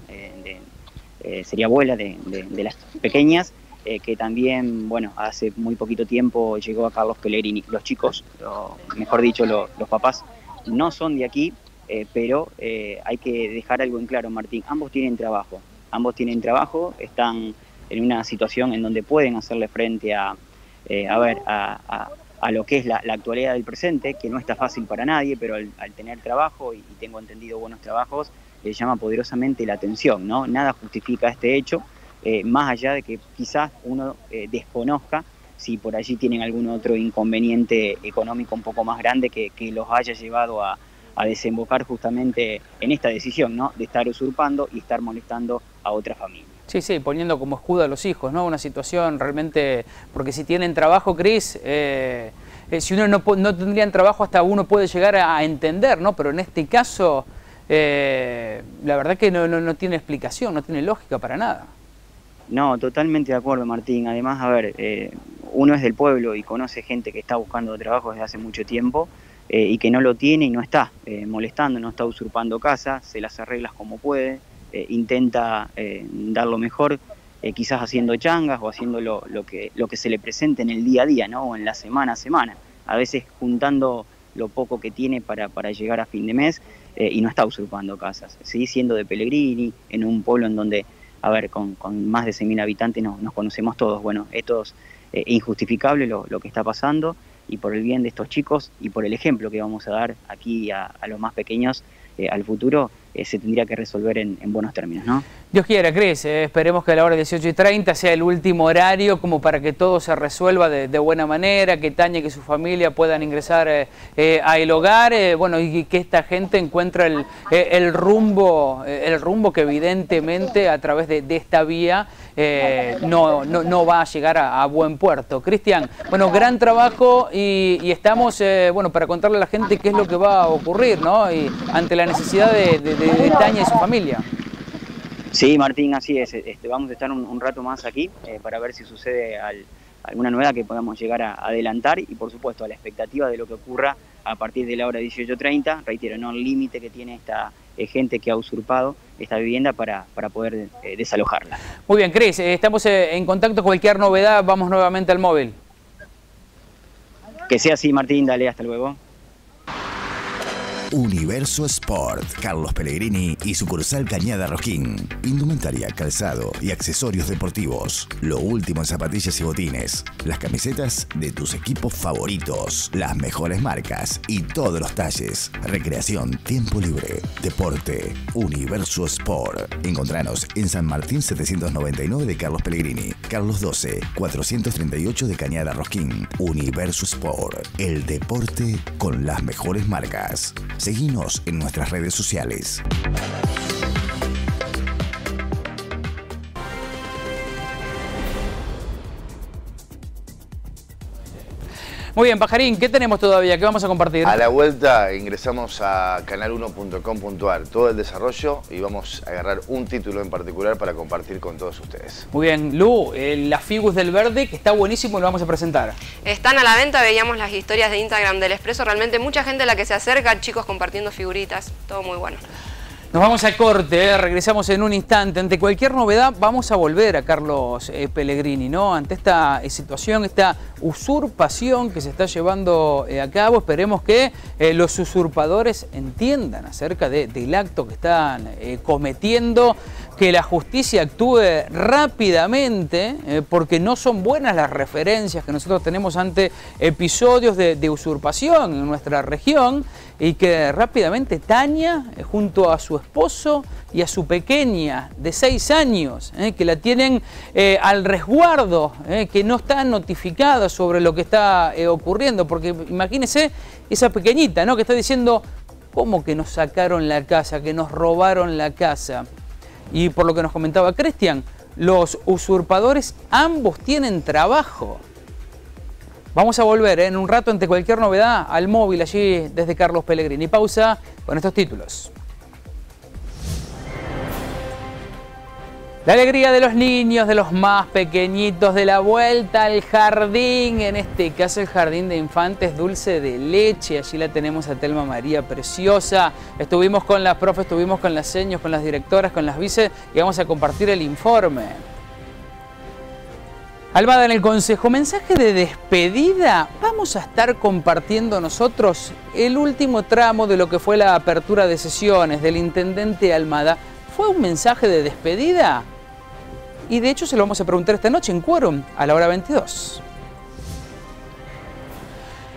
sería abuela de, las pequeñas, que también, bueno, hace muy poquito tiempo llegó a Carlos Pellegrini. Los chicos, mejor dicho, los papás, no son de aquí, eh, pero eh, hay que dejar algo en claro, Martín. Ambos tienen trabajo, ambos tienen trabajo, están en una situación en donde pueden hacerle frente a, eh, a ver, a, lo que es la, actualidad del presente, que no está fácil para nadie, pero al, tener trabajo, y, tengo entendido buenos trabajos, les llama poderosamente la atención, ¿no? Nada justifica este hecho, más allá de que quizás uno desconozca si por allí tienen algún otro inconveniente económico un poco más grande que los haya llevado a, a desembocar justamente en esta decisión, ¿no? De estar usurpando y estar molestando a otra familia. Sí, sí, poniendo como escudo a los hijos, ¿no? Una situación realmente, porque si tienen trabajo, Cris, eh, eh, si uno no, no tendrían trabajo hasta uno puede llegar a, entender, ¿no? Pero en este caso, eh, la verdad que no, no, tiene explicación, no tiene lógica para nada. No, totalmente de acuerdo, Martín. Además, a ver, uno es del pueblo y conoce gente que está buscando trabajo desde hace mucho tiempo eh, y que no lo tiene y no está eh, molestando, no está usurpando casa, se las arregla como puede, eh, intenta dar lo mejor, quizás haciendo changas o haciendo lo, que, lo que se le presente en el día a día, ¿no? o en la semana a semana, a veces juntando lo poco que tiene para, para llegar a fin de mes y no está usurpando casas, ¿sí? siendo de Pellegrini, en un pueblo en donde, a ver, con, con más de 100.000 habitantes nos conocemos todos, bueno, esto es injustificable lo, lo que está pasando y por el bien de estos chicos y por el ejemplo que vamos a dar aquí a, los más pequeños eh, al futuro, eh, se tendría que resolver en, buenos términos, ¿no? Dios quiera, Cris, eh, esperemos que a la hora de 18 y 30 sea el último horario como para que todo se resuelva de, buena manera, que Tania y que su familia puedan ingresar a el hogar, bueno, y que esta gente encuentre el, rumbo, el rumbo que evidentemente a través de esta vía eh, no, no, no, va a llegar a, buen puerto. Cristian, bueno, gran trabajo y, estamos, eh, bueno, para contarle a la gente qué es lo que va a ocurrir, ¿no? Y ante la necesidad de, de, Tania y su familia. Sí, Martín, así es. Este, vamos a estar un, rato más aquí eh, para ver si sucede alguna novedad que podamos llegar a adelantar y, por supuesto, a la expectativa de lo que ocurra a partir de la hora 18.30. Reitero, no el límite que tiene esta eh, gente que ha usurpado esta vivienda para, para poder eh, desalojarla. Muy bien, Cris, eh, estamos en contacto. Cualquier novedad, vamos nuevamente al móvil. Que sea así, Martín, dale, hasta luego. Universo Sport, Carlos Pellegrini y sucursal Cañada Rojín. Indumentaria, calzado y accesorios deportivos. Lo último en zapatillas y botines. Las camisetas de tus equipos favoritos. Las mejores marcas y todos los talles. Recreación, tiempo libre, deporte. Universo Sport. Encontranos en San Martín 799 de Carlos Pellegrini. Carlos 12, 438 de Cañada Rojín. Universo Sport. El deporte con las mejores marcas. Seguinos en nuestras redes sociales. Muy bien, Pajarín, ¿qué tenemos todavía? ¿Qué vamos a compartir? A la vuelta ingresamos a canal1.com.ar, todo el desarrollo y vamos a agarrar un título en particular para compartir con todos ustedes. Muy bien, Lu, eh, la Figus del Verde, que está buenísimo, lo vamos a presentar. Están a la venta, veíamos las historias de Instagram del Expreso, realmente mucha gente la que se acerca, chicos compartiendo figuritas, todo muy bueno. Nos vamos a corte, eh, regresamos en un instante. Ante cualquier novedad vamos a volver a Carlos eh, Pellegrini, ¿no? Ante esta eh, situación, esta usurpación que se está llevando a cabo, esperemos que los usurpadores entiendan acerca del acto que están cometiendo, que la justicia actúe rápidamente, porque no son buenas las referencias que nosotros tenemos ante episodios de usurpación en nuestra región y que rápidamente Tania, eh, junto a su esposo y a su pequeña de seis años, eh, que la tienen eh, al resguardo, que no está notificada sobre lo que está ocurriendo, porque imagínense esa pequeñita ¿no? que está diciendo, ¿cómo que nos sacaron la casa, que nos robaron la casa? Y por lo que nos comentaba Cristian, los usurpadores ambos tienen trabajo. Vamos a volver ¿eh? en un rato ante cualquier novedad al móvil allí desde Carlos Pellegrini. Pausa con estos títulos. La alegría de los niños, de los más pequeñitos, de la vuelta al jardín, en este caso el jardín de infantes dulce de leche. Allí la tenemos a Telma María Preciosa. Estuvimos con las profes, estuvimos con las seños, con las directoras, con las vice y vamos a compartir el informe. Almada, en el consejo, mensaje de despedida, vamos a estar compartiendo nosotros el último tramo de lo que fue la apertura de sesiones del intendente Almada. ¿Fue un mensaje de despedida? Y de hecho se lo vamos a preguntar esta noche en Quórum, a la hora 22.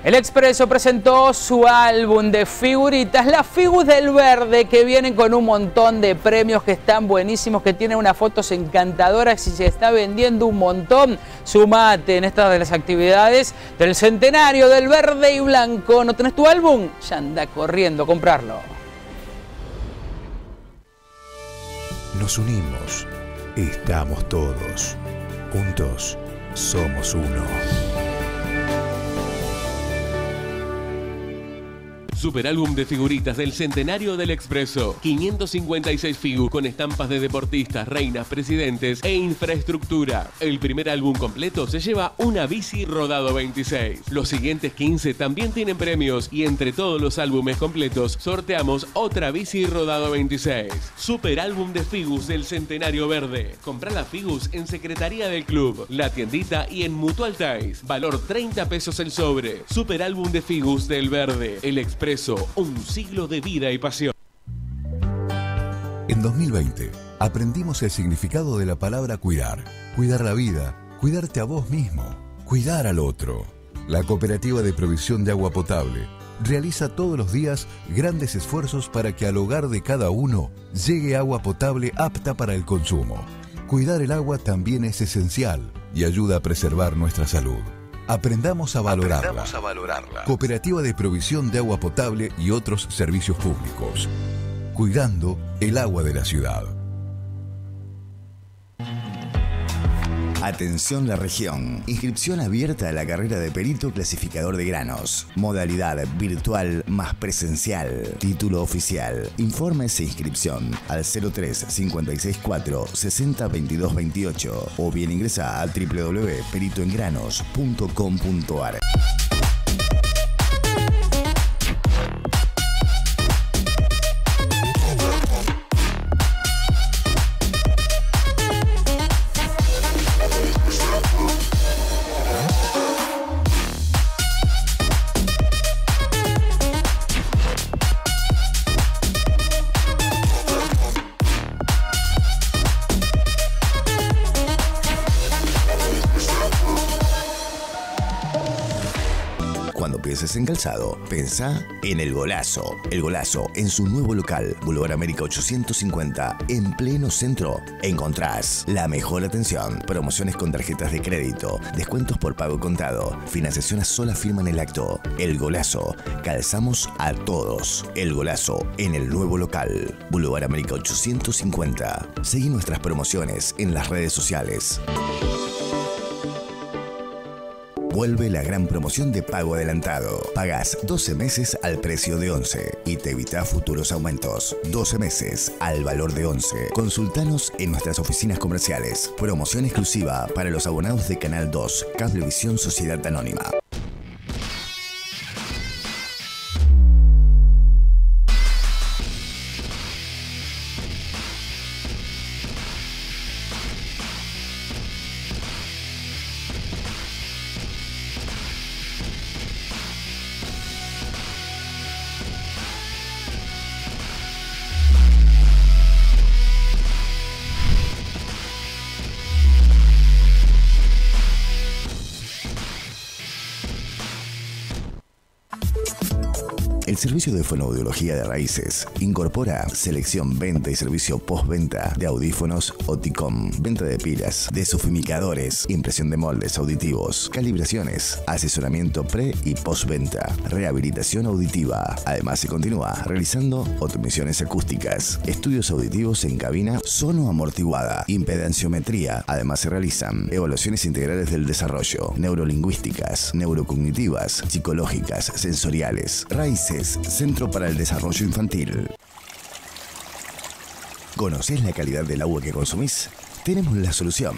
El Expreso presentó su álbum de figuritas, las Figus del Verde, que vienen con un montón de premios que están buenísimos, que tienen unas fotos encantadoras y se está vendiendo un montón. Sumate en estas de las actividades del centenario del verde y blanco. ¿No tenés tu álbum? Ya anda corriendo a comprarlo. Nos unimos, estamos todos, juntos somos uno. Superálbum de figuritas del centenario del Expreso. 556 figu con estampas de deportistas, reinas, presidentes e infraestructura. El primer álbum completo se lleva una bici rodado 26. Los siguientes 15 también tienen premios y entre todos los álbumes completos sorteamos otra bici rodado 26. Superálbum de figus del centenario verde. Compra la figus en Secretaría del Club, La Tiendita y en Mutual Ties. Valor 30 pesos el sobre. Superálbum de figus del verde. El Expreso un siglo de vida y pasión. En 2020 aprendimos el significado de la palabra cuidar. Cuidar la vida, cuidarte a vos mismo, cuidar al otro. La Cooperativa de Provisión de Agua Potable realiza todos los días grandes esfuerzos para que al hogar de cada uno llegue agua potable apta para el consumo. Cuidar el agua también es esencial y ayuda a preservar nuestra salud. Aprendamos a valorarla. a valorarla. Cooperativa de Provisión de Agua Potable y otros servicios públicos. Cuidando el agua de la ciudad. Atención la región. Inscripción abierta a la carrera de perito clasificador de granos. Modalidad virtual más presencial. Título oficial. Informes e inscripción al 03 564 60 22 28 o bien ingresa a www.peritoengranos.com.ar. en calzado, pensá en el golazo. El golazo en su nuevo local, Boulevard América 850, en pleno centro. Encontrás la mejor atención, promociones con tarjetas de crédito, descuentos por pago contado, financiación a sola firma en el acto. El golazo, calzamos a todos. El golazo en el nuevo local, Boulevard América 850. Seguí nuestras promociones en las redes sociales. Vuelve la gran promoción de pago adelantado. Pagas 12 meses al precio de 11 y te evita futuros aumentos. 12 meses al valor de 11. Consultanos en nuestras oficinas comerciales. Promoción exclusiva para los abonados de Canal 2, Cablevisión Sociedad Anónima. De fonoaudiología de raíces incorpora selección, venta y servicio postventa de audífonos Oticom, venta de pilas, desufimicadores, impresión de moldes auditivos, calibraciones, asesoramiento pre y postventa, rehabilitación auditiva. Además se continúa realizando automisiones acústicas, estudios auditivos en cabina sono amortiguada, impedanciometría. Además se realizan evaluaciones integrales del desarrollo, neurolingüísticas, neurocognitivas, psicológicas, sensoriales, raíces Centro para el Desarrollo Infantil. ¿Conoces la calidad del agua que consumís? Tenemos la solución.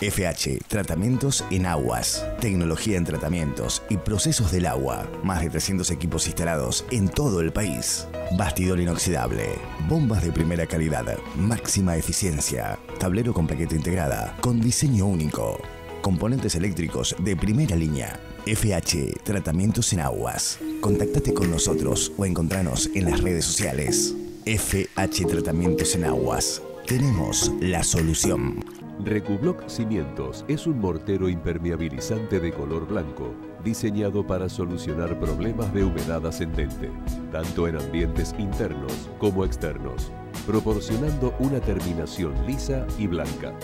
FH, tratamientos en aguas, tecnología en tratamientos y procesos del agua. Más de 300 equipos instalados en todo el país. Bastidor inoxidable, bombas de primera calidad, máxima eficiencia, tablero con plaqueta integrada, con diseño único, componentes eléctricos de primera línea. FH, tratamientos en aguas. Contactate con nosotros o encontranos en las redes sociales. FH Tratamientos en Aguas. Tenemos la solución. Recubloc Cimientos es un mortero impermeabilizante de color blanco, diseñado para solucionar problemas de humedad ascendente, tanto en ambientes internos como externos, proporcionando una terminación lisa y blanca.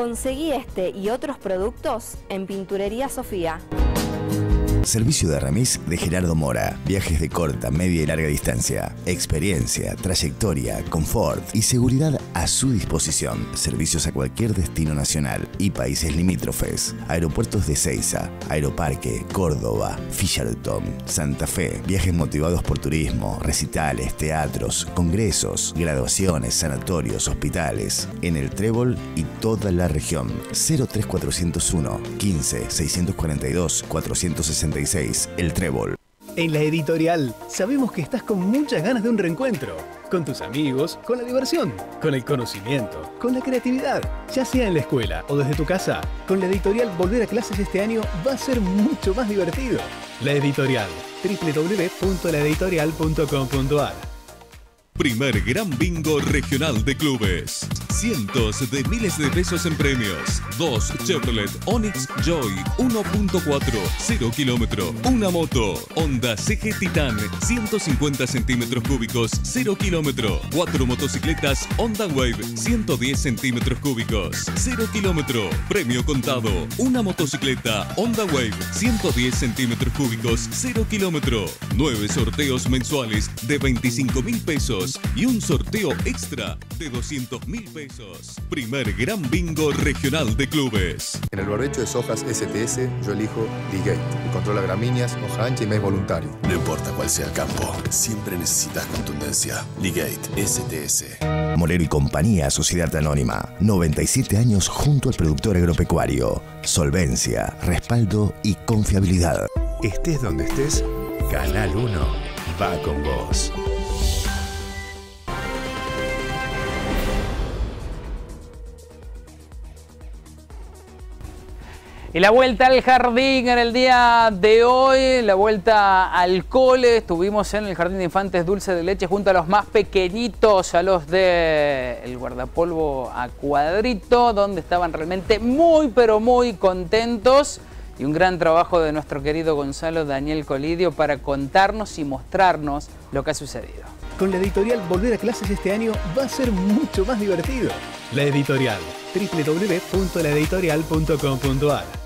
Conseguí este y otros productos en Pinturería Sofía. Servicio de remis de Gerardo Mora. Viajes de corta, media y larga distancia. Experiencia, trayectoria, confort y seguridad a su disposición. Servicios a cualquier destino nacional y países limítrofes. Aeropuertos de Ceiza, Aeroparque, Córdoba, Fisherton, Santa Fe. Viajes motivados por turismo, recitales, teatros, congresos, graduaciones, sanatorios, hospitales. En el Trébol y toda la región. 03401 15 642 460 el Trébol. En la editorial sabemos que estás con muchas ganas de un reencuentro. Con tus amigos, con la diversión, con el conocimiento, con la creatividad. Ya sea en la escuela o desde tu casa, con la editorial volver a clases este año va a ser mucho más divertido. La editorial www.laeditorial.com.ar Primer gran bingo regional de clubes. Cientos de miles de pesos en premios. Dos Chevrolet Onix Joy 1.4, 0 kilómetro. Una moto. Honda CG Titan 150 centímetros cúbicos, 0 kilómetro. Cuatro motocicletas Honda Wave 110 centímetros cúbicos, 0 kilómetro. Premio contado. Una motocicleta Honda Wave 110 centímetros cúbicos, 0 kilómetro. Nueve sorteos mensuales de 25 mil pesos y un sorteo extra de 200 mil pesos. Primer gran bingo regional de clubes. En el barbecho de sojas STS yo elijo Ligate. Controla gramíneas, hoja ancha y mes voluntario. No importa cuál sea el campo, siempre necesitas contundencia. Ligate STS. Morero y Compañía Sociedad Anónima. 97 años junto al productor agropecuario. Solvencia, respaldo y confiabilidad. Estés donde estés, Canal 1 va con vos. Y la vuelta al jardín en el día de hoy, la vuelta al cole, estuvimos en el Jardín de Infantes Dulce de Leche junto a los más pequeñitos, a los de el guardapolvo a cuadrito, donde estaban realmente muy pero muy contentos y un gran trabajo de nuestro querido Gonzalo Daniel Colidio para contarnos y mostrarnos lo que ha sucedido. Con la editorial Volver a clases este año va a ser mucho más divertido. La editorial www.laeditorial.com.ar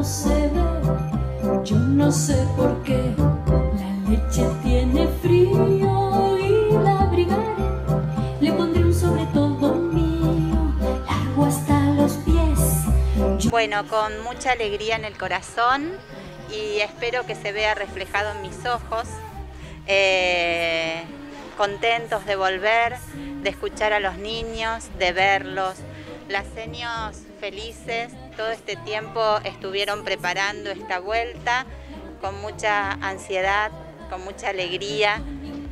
no se ve, yo no sé por qué. Bueno, con mucha alegría en el corazón y espero que se vea reflejado en mis ojos. Eh, contentos de volver, de escuchar a los niños, de verlos. Las seños felices, todo este tiempo estuvieron preparando esta vuelta con mucha ansiedad, con mucha alegría.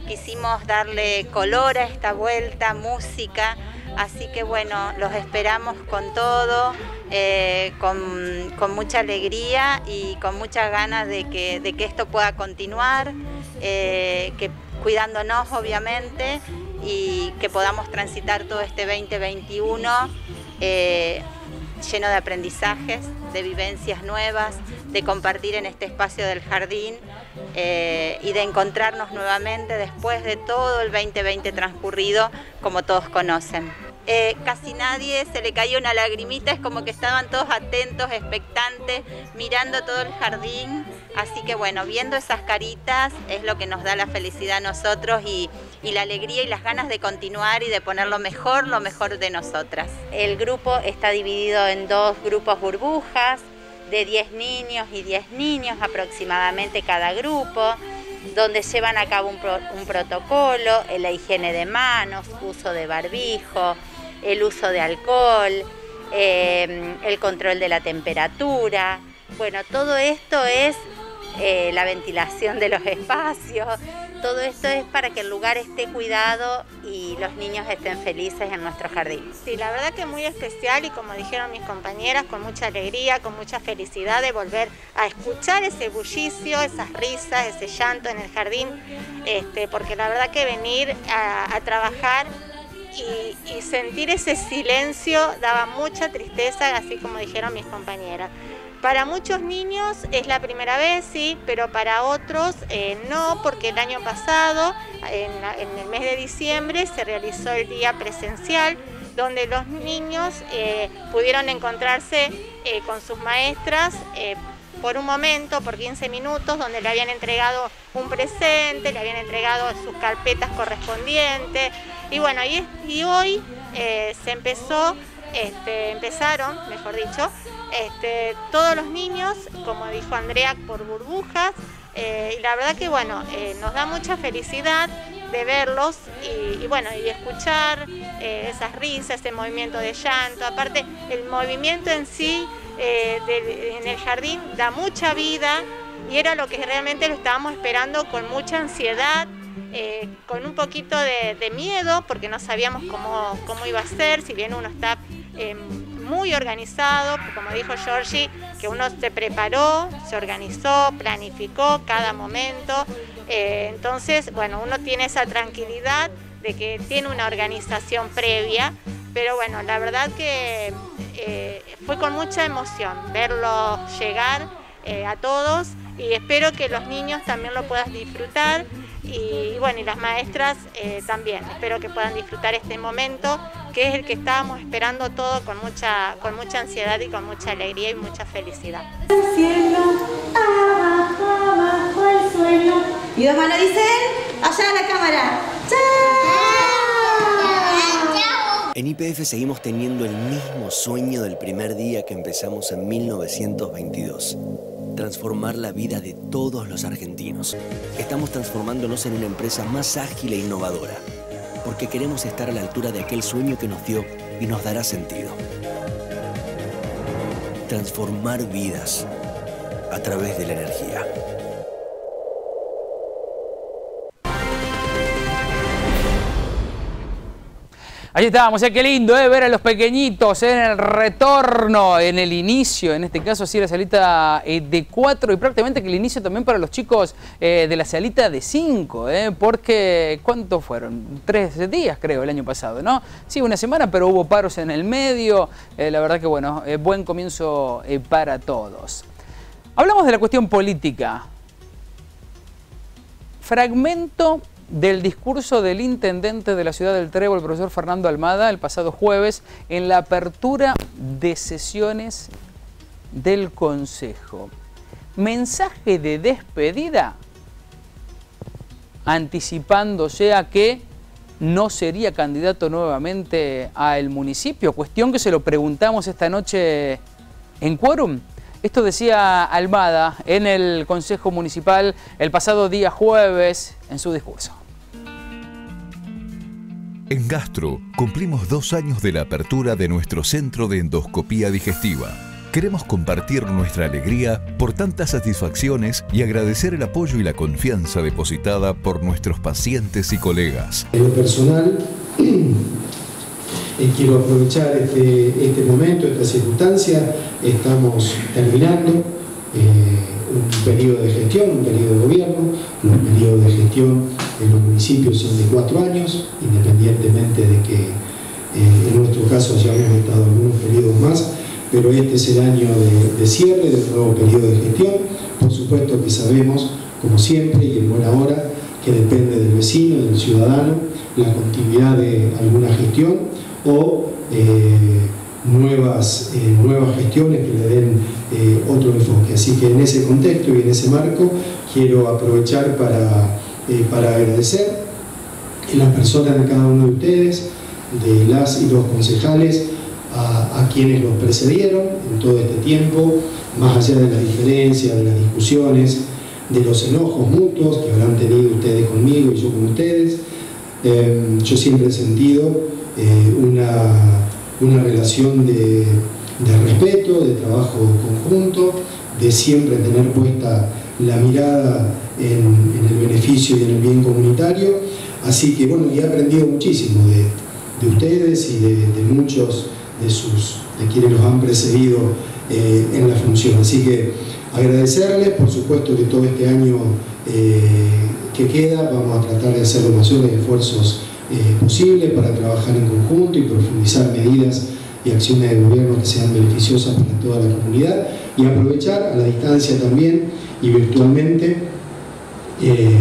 Quisimos darle color a esta vuelta, música, así que bueno, los esperamos con todo, eh, con, mucha alegría y con muchas ganas de que, esto pueda continuar, eh, cuidándonos obviamente y que podamos transitar todo este 2021 eh, lleno de aprendizajes, de vivencias nuevas, de compartir en este espacio del jardín y de encontrarnos nuevamente después de todo el 2020 transcurrido, como todos conocen. Eh, casi nadie se le cayó una lagrimita, es como que estaban todos atentos, expectantes, mirando todo el jardín. Así que bueno, viendo esas caritas es lo que nos da la felicidad a nosotros y, y la alegría y las ganas de continuar y de poner lo mejor, lo mejor de nosotras. El grupo está dividido en dos grupos burbujas, de 10 niños y 10 niños aproximadamente cada grupo donde llevan a cabo un, pro- un protocolo, eh, la higiene de manos, uso de barbijo, el uso de alcohol, eh, el control de la temperatura. Bueno, todo esto es eh, la ventilación de los espacios, todo esto es para que el lugar esté cuidado y los niños estén felices en nuestro jardín. Sí, la verdad que muy especial y como dijeron mis compañeras, con mucha alegría, con mucha felicidad de volver a escuchar ese bullicio, esas risas, ese llanto en el jardín, este, porque la verdad que venir a trabajar y, sentir ese silencio daba mucha tristeza, así como dijeron mis compañeras. Para muchos niños es la primera vez, sí, pero para otros eh, no, porque el año pasado, en, el mes de diciembre, se realizó el día presencial, donde los niños eh, pudieron encontrarse eh, con sus maestras por un momento, por 15 minutos, donde le habían entregado un presente, le habían entregado sus carpetas correspondientes. Y bueno, y, y hoy eh, se empezó, este, empezaron, mejor dicho, este, todos los niños, como dijo Andrea, por burbujas. eh, y la verdad que bueno, eh, nos da mucha felicidad de verlos y, bueno, y escuchar esas risas, ese movimiento de llanto. Aparte, el movimiento en sí en el jardín da mucha vida y era lo que realmente lo estábamos esperando con mucha ansiedad. Eh, con un poquito de, de miedo porque no sabíamos cómo, cómo iba a ser, si bien uno está eh, muy organizado, como dijo Georgie, que uno se preparó, se organizó, planificó cada momento. Eh, entonces, bueno, uno tiene esa tranquilidad de que tiene una organización previa, pero bueno, la verdad que eh, fue con mucha emoción verlo llegar a todos y espero que los niños también lo puedan disfrutar y, bueno, y las maestras eh, también. Espero que puedan disfrutar este momento que es el que estábamos esperando todo con mucha, con mucha ansiedad y con mucha alegría y mucha felicidad. cielo, abajo, abajo el suelo. Y dos manos dicen, allá a la cámara. En IPF seguimos teniendo el mismo sueño del primer día que empezamos en 1922. Transformar la vida de todos los argentinos. Estamos transformándonos en una empresa más ágil e innovadora. porque queremos estar a la altura de aquel sueño que nos dio y nos dará sentido. Transformar vidas a través de la energía. Ahí estábamos, qué lindo eh, ver a los pequeñitos en el retorno, en el inicio, en este caso así la salita eh, de 4 y prácticamente que el inicio también para los chicos eh, de la salita de 5, eh, porque ¿cuántos fueron? Tres días creo el año pasado, ¿no? Sí, una semana, pero hubo paros en el medio, eh, la verdad que bueno, eh, buen comienzo eh, para todos. Hablamos de la cuestión política. Fragmento del discurso del intendente de la ciudad del Trevo, el profesor Fernando Almada, el pasado jueves, en la apertura de sesiones del Consejo. Mensaje de despedida, anticipándose a que no sería candidato nuevamente al municipio, cuestión que se lo preguntamos esta noche en quórum. Esto decía Almada en el Consejo Municipal el pasado día jueves en su discurso. En Gastro cumplimos dos años de la apertura de nuestro centro de endoscopía digestiva. Queremos compartir nuestra alegría por tantas satisfacciones y agradecer el apoyo y la confianza depositada por nuestros pacientes y colegas. En lo personal, eh, quiero aprovechar este, este momento, esta circunstancia. Estamos terminando eh, un periodo de gestión, un periodo de gobierno. Los periodos de gestión en los municipios son de cuatro años, independientemente de que eh, en nuestro caso hayamos estado algunos periodos más, pero este es el año de, de cierre del nuevo periodo de gestión. Por supuesto que sabemos, como siempre y en buena hora, que depende del vecino, del ciudadano, la continuidad de alguna gestión o eh, nuevas, eh, nuevas gestiones que le den otro enfoque. Así que en ese contexto y en ese marco quiero aprovechar para, eh, para agradecer en la persona de cada uno de ustedes, de las y los concejales, a, quienes los precedieron en todo este tiempo, más allá de las diferencias, de las discusiones, de los enojos mutuos que habrán tenido ustedes conmigo y yo con ustedes. Eh, yo siempre he sentido eh, una, una relación de respeto, de trabajo conjunto, de siempre tener puesta la mirada en, en el beneficio y en el bien comunitario. Así que bueno, y he aprendido muchísimo de, de ustedes y de, de muchos de, sus, de quienes los han precedido eh, en la función. Así que agradecerles, por supuesto que todo este año eh, que queda vamos a tratar de hacer los mayores esfuerzos eh, posibles para trabajar en conjunto y profundizar medidas y acciones de gobierno que sean beneficiosas para toda la comunidad y aprovechar a la distancia también y virtualmente eh,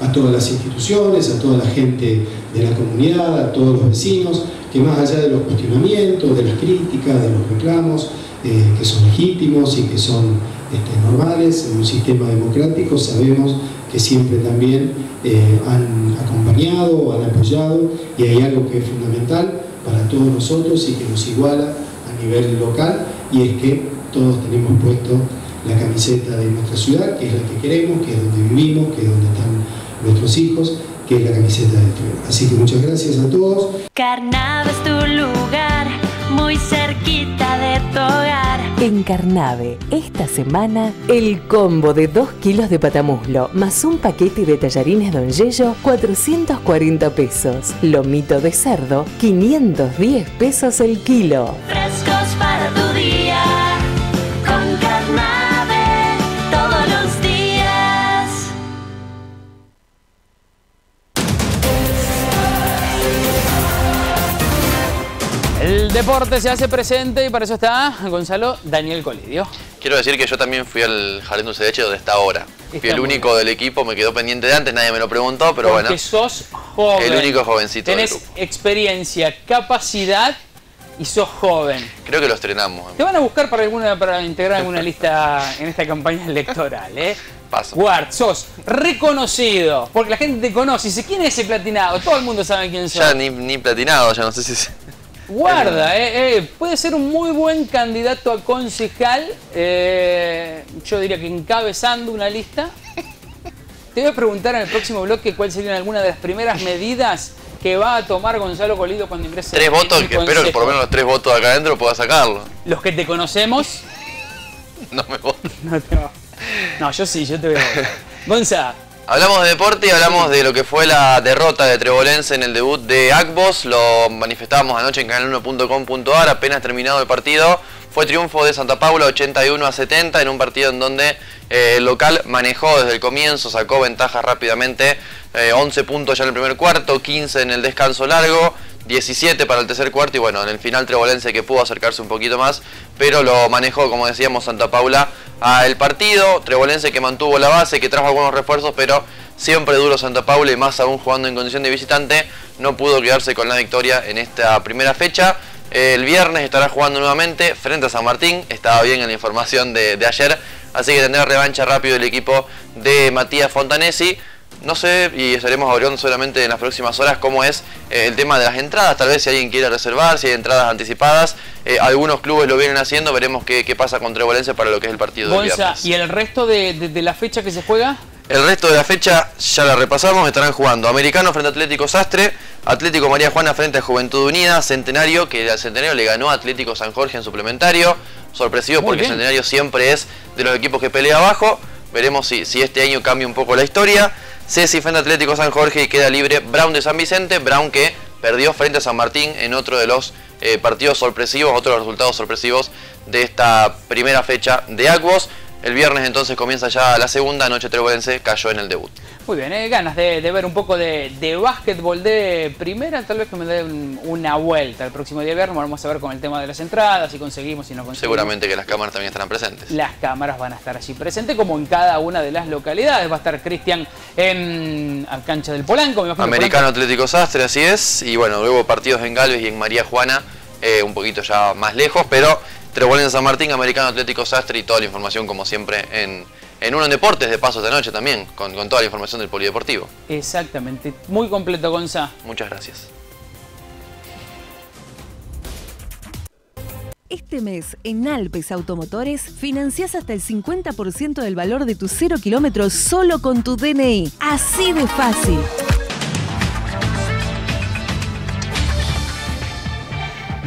a todas las instituciones, a toda la gente de la comunidad, a todos los vecinos, que más allá de los cuestionamientos, de las críticas, de los reclamos, eh, que son legítimos y que son este, normales en un sistema democrático, sabemos que siempre también eh, han acompañado, han apoyado y hay algo que es fundamental para todos nosotros y que nos iguala a nivel local y es que todos tenemos puesto la camiseta de nuestra ciudad, que es la que queremos, que es donde vivimos, que es donde están nuestros hijos, que es la camiseta del Trueno. Así que muchas gracias a todos. Carnave es tu lugar, muy cerquita de tu hogar. En Carnave, esta semana, el combo de 2 kilos de patamuslo más un paquete de tallarines Don Yello, 440 pesos. Lomito de cerdo, 510 pesos el kilo. Deporte se hace presente y para eso está Gonzalo Daniel Colidio. Quiero decir que yo también fui al Jardín Dulce de Leche donde está ahora. Fui Está el muy único del equipo, me quedó pendiente de antes, nadie me lo preguntó, pero Porque bueno. sos joven. El único jovencito del Tenés grupo. experiencia, capacidad y sos joven. Creo que lo estrenamos. Te van a buscar para alguna para integrar alguna lista en esta campaña electoral, ¿eh? Paso. Guard, sos reconocido, porque la gente te conoce y dice, ¿quién es ese platinado? Todo el mundo sabe quién sos. Ya ni, ni platinado, ya no sé si... Guarda, eh, eh, puede ser un muy buen candidato a concejal. eh, yo diría que encabezando una lista. Te voy a preguntar en el próximo bloque cuáles serían algunas de las primeras medidas que va a tomar Gonzalo Colido cuando ingrese Tres votos, que espero que por lo menos los tres votos de acá adentro pueda sacarlo. Los que te conocemos, No me voto. no te va- No, yo sí, yo te voy a votar. Gonza, Hablamos de deporte y hablamos de lo que fue la derrota de Trebolense en el debut de Agbos. Lo manifestábamos anoche en canal1.com.ar, apenas terminado el partido. Fue triunfo de Santa Paula 81 a 70 en un partido en donde eh, el local manejó desde el comienzo, sacó ventaja rápidamente. eh, 11 puntos ya en el primer cuarto, 15 en el descanso largo. 17 para el tercer cuarto y bueno, en el final Trebolense que pudo acercarse un poquito más, pero lo manejó, como decíamos, Santa Paula al partido. Trebolense que mantuvo la base, que trajo algunos refuerzos, pero siempre duro Santa Paula y más aún jugando en condición de visitante, no pudo quedarse con la victoria en esta primera fecha. El viernes estará jugando nuevamente frente a San Martín, estaba bien en la información de, de ayer, así que tendrá revancha rápido el equipo de Matías Fontanesi. No sé, y estaremos abriendo solamente en las próximas horas cómo es eh, el tema de las entradas. Tal vez si alguien quiere reservar, si hay entradas anticipadas. Eh, algunos clubes lo vienen haciendo, veremos qué, qué pasa con Trebolense para lo que es el partido del Gonza, viernes. ¿y el resto de, de- de la fecha que se juega? El resto de la fecha ya la repasamos, estarán jugando Americano frente a Atlético Sastre, Atlético María Juana frente a Juventud Unida, Centenario, que al Centenario le ganó a Atlético San Jorge en suplementario, sorpresivo Muy porque bien. Centenario siempre es de los equipos que pelea abajo, veremos si, si este año cambia un poco la historia, Ceci frente Atlético San Jorge y queda libre Brown de San Vicente, Brown que perdió frente a San Martín en otro de los eh, partidos sorpresivos, otro de los resultados sorpresivos de esta primera fecha de Aguos. El viernes entonces comienza ya la segunda, Noche Trebolense cayó en el debut. Muy bien, eh, ganas de, de ver un poco de, de básquetbol de primera, tal vez que me dé un- una vuelta el próximo día viernes, vamos a ver con el tema de las entradas, si conseguimos, si no conseguimos. Seguramente que las cámaras también estarán presentes. Las cámaras van a estar allí presentes, como en cada una de las localidades. Va a estar Cristian en a cancha del Polanco, me. Americano Atlético Sastre, así es. Y bueno, luego partidos en Galvez y en María Juana, eh, un poquito ya más lejos, pero Trebolense San Martín, Americano Atlético Sastre y toda la información como siempre en, en Uno en Deportes de paso esta noche también, con, con toda la información del Polideportivo. Exactamente, muy completo, Gonza. Muchas gracias. Este mes, en Alpes Automotores, financiás hasta el 50% del valor de tus 0 kilómetros solo con tu DNI. Así de fácil.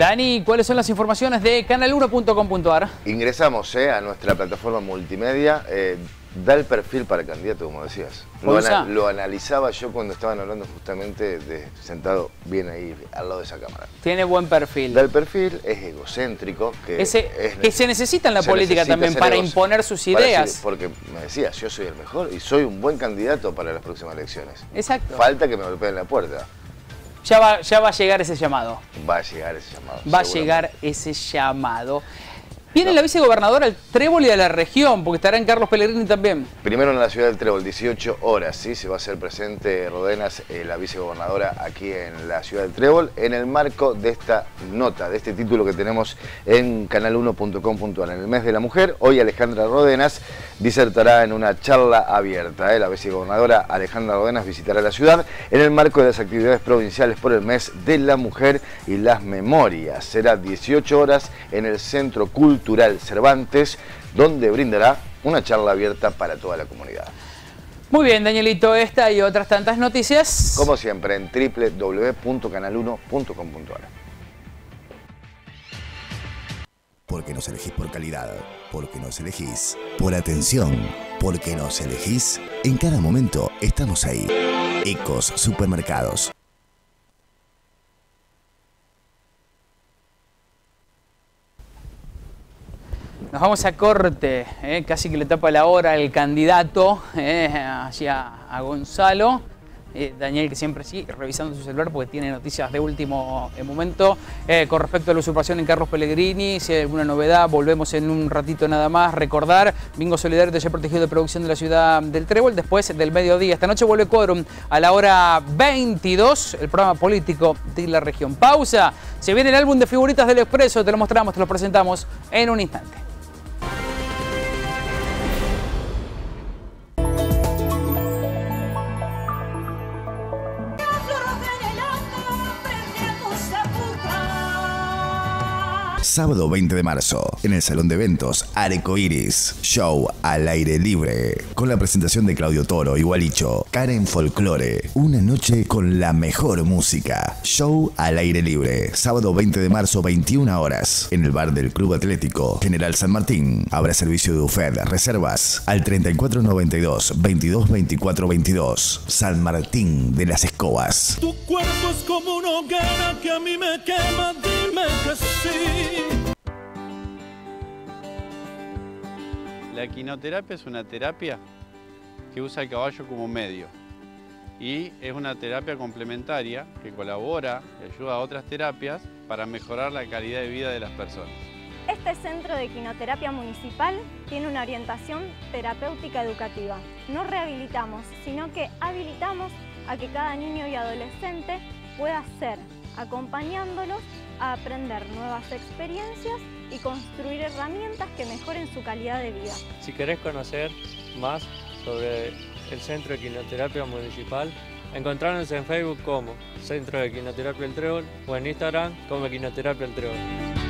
Dani, ¿cuáles son las informaciones de canal1.com.ar? Ingresamos eh, a nuestra plataforma multimedia. eh, da el perfil para candidato, como decías. Lo, Gonza. ana- lo analizaba yo cuando estaban hablando justamente de sentado bien ahí al lado de esa cámara. Tiene buen perfil. Da el perfil, es egocéntrico, que, Ese- es que se necesita en la política también para imponer sus ideas. porque me decías, yo soy el mejor y soy un buen candidato para las próximas elecciones. Exacto. Falta que me golpeen la puerta. Ya va, ya va a llegar ese llamado. Va a llegar ese llamado. Va a llegar ese llamado. Viene la vicegobernadora al Trébol y a la región, porque estará en Carlos Pellegrini también. Primero en la ciudad del Trébol, 18 horas, ¿sí? Se va a hacer presente Rodenas, eh, la vicegobernadora, aquí en la ciudad del Trébol, en el marco de esta nota, de este título que tenemos en canal1.com.ar. En el mes de la mujer, hoy Alejandra Rodenas disertará en una charla abierta. ¿eh? La vicegobernadora Alejandra Rodenas visitará la ciudad en el marco de las actividades provinciales por el mes de la mujer y las memorias. Será 18 horas en el Centro Cultural Cervantes, donde brindará una charla abierta para toda la comunidad. Muy bien, Danielito, esta y otras tantas noticias. Como siempre, en www.canal1.com.ar. Porque nos elegís por calidad, porque nos elegís por atención, porque nos elegís, en cada momento estamos ahí. Ecos Supermercados. Nos vamos a corte, eh, casi que le tapa la hora el candidato eh, hacia a Gonzalo. Eh, Daniel, que siempre sí, revisando su celular porque tiene noticias de último eh, momento. Eh, con respecto a la usurpación en Carlos Pellegrini, si hay alguna novedad, volvemos en un ratito nada más. Recordar, Bingo Solidario, taller protegido de producción de la ciudad del Trébol, después del mediodía. Esta noche vuelve Quórum a la hora 22, el programa político de la región. Pausa, se viene el álbum de figuritas del Expreso, te lo mostramos, te lo presentamos en un instante. Sábado 20 de marzo, en el Salón de Eventos Areco Iris. Show al aire libre. Con la presentación de Claudio Toro y Gualicho. Karen Folklore. Una noche con la mejor música. Show al aire libre. Sábado 20 de marzo, 21 horas. En el bar del Club Atlético General San Martín. Habrá servicio de UFED. Reservas al 3492 2224 22. San Martín de las Escobas. Tu cuerpo es como una hoguera que a mí me quema, dime que sí. La equinoterapia es una terapia que usa el caballo como medio y es una terapia complementaria que colabora y ayuda a otras terapias para mejorar la calidad de vida de las personas. Este centro de quinoterapia municipal tiene una orientación terapéutica educativa. No rehabilitamos, sino que habilitamos a que cada niño y adolescente pueda ser, acompañándolos a aprender nuevas experiencias y construir herramientas que mejoren su calidad de vida. Si querés conocer más sobre el Centro de Quinoterapia Municipal, encontrarnos en Facebook como Centro de Quinoterapia El Trébol o en Instagram como Quinoterapia El Trébol.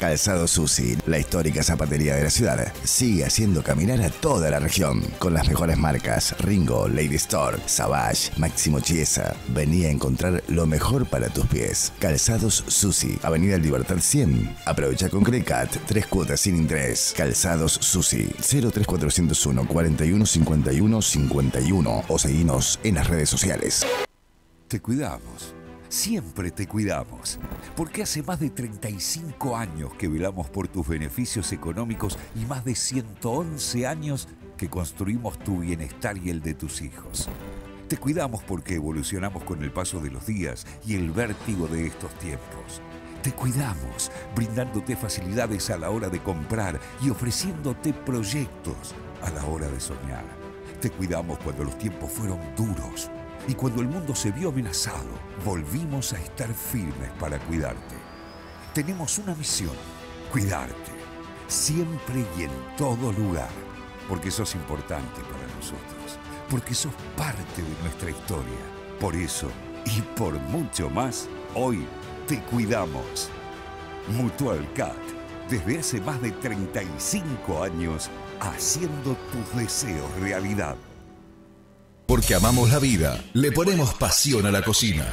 Calzado Susi, la histórica zapatería de la ciudad, sigue haciendo caminar a toda la región con las mejores marcas Ringo, Lady Store, Savage, Máximo Chiesa. Vení a encontrar lo mejor para tus pies. Calzados Susi, Avenida Libertad 100. Aprovecha con Crecat, tres cuotas sin interés. Calzados Susi, 03401 41 51 51 o seguinos en las redes sociales. Te cuidamos. Siempre te cuidamos, porque hace más de 35 años que velamos por tus beneficios económicos y más de 111 años que construimos tu bienestar y el de tus hijos. Te cuidamos porque evolucionamos con el paso de los días y el vértigo de estos tiempos. Te cuidamos, brindándote facilidades a la hora de comprar y ofreciéndote proyectos a la hora de soñar. Te cuidamos cuando los tiempos fueron duros y cuando el mundo se vio amenazado, volvimos a estar firmes para cuidarte. Tenemos una misión, cuidarte, siempre y en todo lugar, porque sos importante para nosotros, porque sos parte de nuestra historia. Por eso, y por mucho más, hoy te cuidamos. Mutual Cat, desde hace más de 35 años, haciendo tus deseos realidad. Porque amamos la vida, le ponemos pasión a la cocina.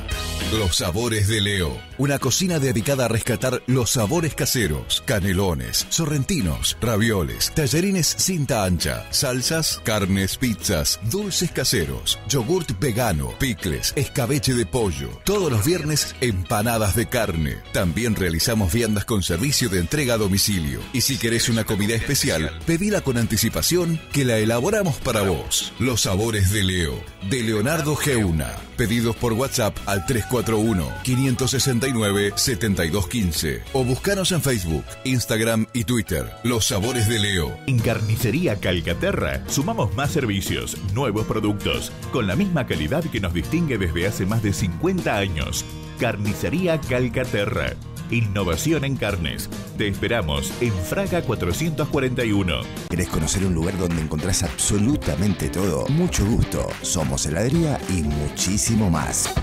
Los sabores de Leo, una cocina dedicada a rescatar los sabores caseros, canelones, sorrentinos, ravioles, tallarines cinta ancha, salsas, carnes, pizzas, dulces caseros, yogurt vegano, picles, escabeche de pollo. Todos los viernes empanadas de carne. También realizamos viandas con servicio de entrega a domicilio. Y si querés una comida especial, pedila con anticipación que la elaboramos para vos. Los sabores de Leo de Leonardo Geuna. Pedidos por WhatsApp al 341-569-7215 o buscanos en Facebook, Instagram y Twitter. Los sabores de Leo. En Carnicería Calcaterra sumamos más servicios, nuevos productos, con la misma calidad que nos distingue desde hace más de 50 años. Carnicería Calcaterra. Innovación en carnes. Te esperamos en Fraga 441. ¿Querés conocer un lugar donde encontrás absolutamente todo? Mucho gusto. Somos heladería y muchísimo más.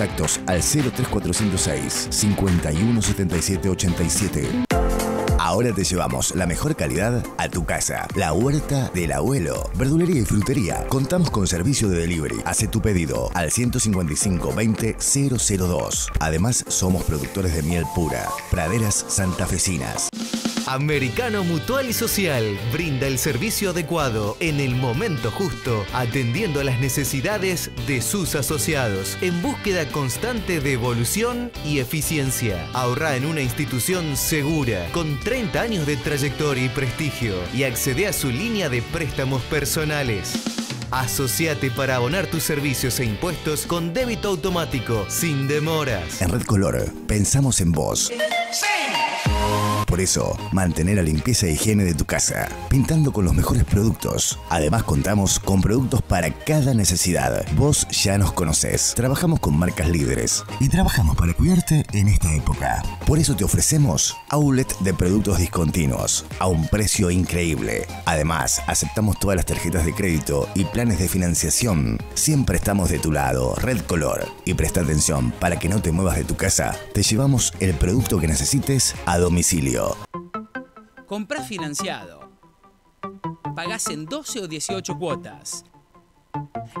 Contactos al 03406 517787. Ahora te llevamos la mejor calidad a tu casa. La huerta del abuelo. Verdulería y frutería. Contamos con servicio de delivery. Hace tu pedido al 155 20 002. Además, somos productores de miel pura. Praderas santafesinas. Americano Mutual y Social brinda el servicio adecuado en el momento justo, atendiendo a las necesidades de sus asociados, en búsqueda constante de evolución y eficiencia. Ahorra en una institución segura, con 30 años de trayectoria y prestigio, y accede a su línea de préstamos personales. Asociate para abonar tus servicios e impuestos con débito automático, sin demoras. En Red Color, pensamos en vos. Por eso mantener la limpieza e higiene de tu casa, pintando con los mejores productos. Además contamos con productos para cada necesidad. Vos ya nos conocés. Trabajamos con marcas líderes y trabajamos para cuidarte en esta época. Por eso te ofrecemos outlet de productos discontinuos a un precio increíble. Además, aceptamos todas las tarjetas de crédito y planes de financiación. Siempre estamos de tu lado, Red Color. Y presta atención, para que no te muevas de tu casa, te llevamos el producto que necesites a domicilio. Comprás financiado. Pagás en 12 o 18 cuotas.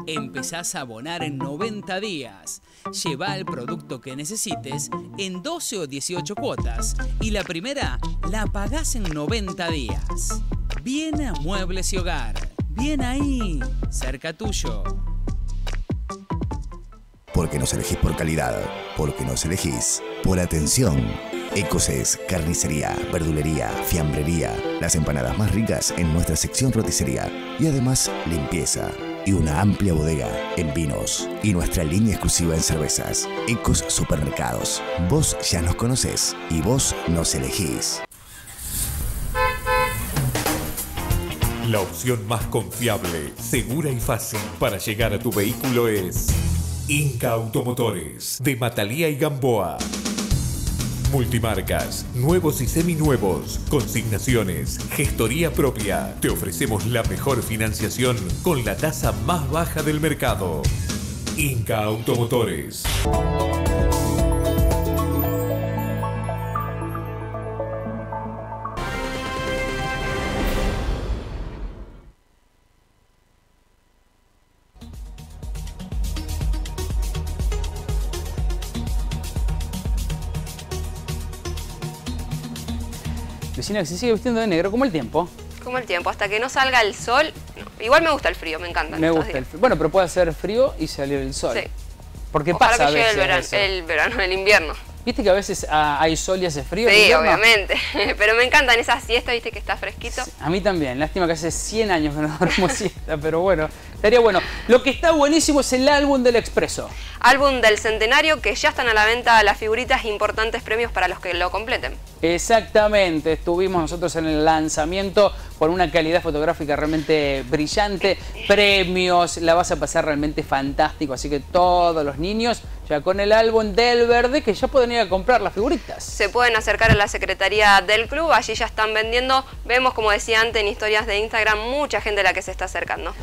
Empezás a abonar en 90 días. Lleva el producto que necesites en 12 o 18 cuotas y la primera la pagás en 90 días. Viene a Muebles y Hogar. Bien ahí, cerca tuyo. Porque nos elegís por calidad, porque nos elegís por atención. Ecoses, carnicería, verdulería, fiambrería, las empanadas más ricas en nuestra sección roticería y además limpieza y una amplia bodega en vinos y nuestra línea exclusiva en cervezas. Ecos Supermercados. Vos ya nos conocés y vos nos elegís. La opción más confiable, segura y fácil para llegar a tu vehículo es Inca Automotores de Matalía y Gamboa. Multimarcas, nuevos y seminuevos, consignaciones, gestoría propia. Te ofrecemos la mejor financiación con la tasa más baja del mercado. Inca Automotores. Vecina que se sigue vistiendo de negro como el tiempo. Como el tiempo, hasta que no salga el sol. no. Igual me gusta el frío, me encanta. Me gusta el frío. Bueno, pero puede hacer frío y salir el sol. Sí. Porque Ojalá pasa a que llegue veces el verano, eso. el verano, el invierno. ¿Viste que a veces ah, hay sol y hace frío? Sí, obviamente. Pero me encantan esas siestas, viste que está fresquito. A mí también. Lástima que hace 100 años que no duermo siesta, pero bueno, estaría bueno. Lo que está buenísimo es el álbum del Expreso. Álbum del centenario que ya están a la venta las figuritas importantes premios para los que lo completen. Exactamente, estuvimos nosotros en el lanzamiento con una calidad fotográfica realmente brillante, premios, la vas a pasar realmente fantástico, así que todos los niños ya con el álbum del verde que ya pueden ir a comprar las figuritas. Se pueden acercar a la secretaría del club, allí ya están vendiendo. Vemos, como decía antes en historias de Instagram, mucha gente a la que se está acercando.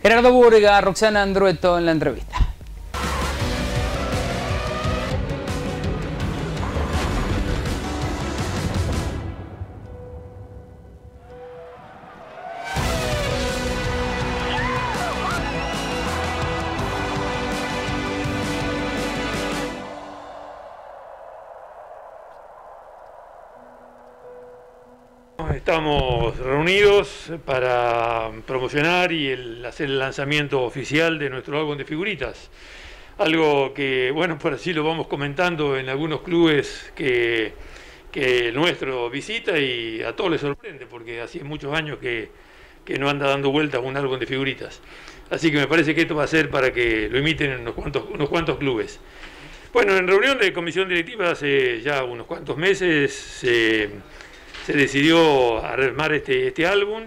Gerardo Burga, Roxana Andrueto en la entrevista. Estamos reunidos para promocionar y el- hacer el lanzamiento oficial de nuestro álbum de figuritas. Algo que, bueno, por así lo vamos comentando en algunos clubes que, que el nuestro visita y a todos les sorprende, porque hace muchos años que, que no anda dando vueltas un álbum de figuritas. Así que me parece que esto va a ser para que lo imiten en unos cuantos, unos cuantos clubes. Bueno, en reunión de comisión directiva hace ya unos cuantos meses se, se decidió armar este, este álbum,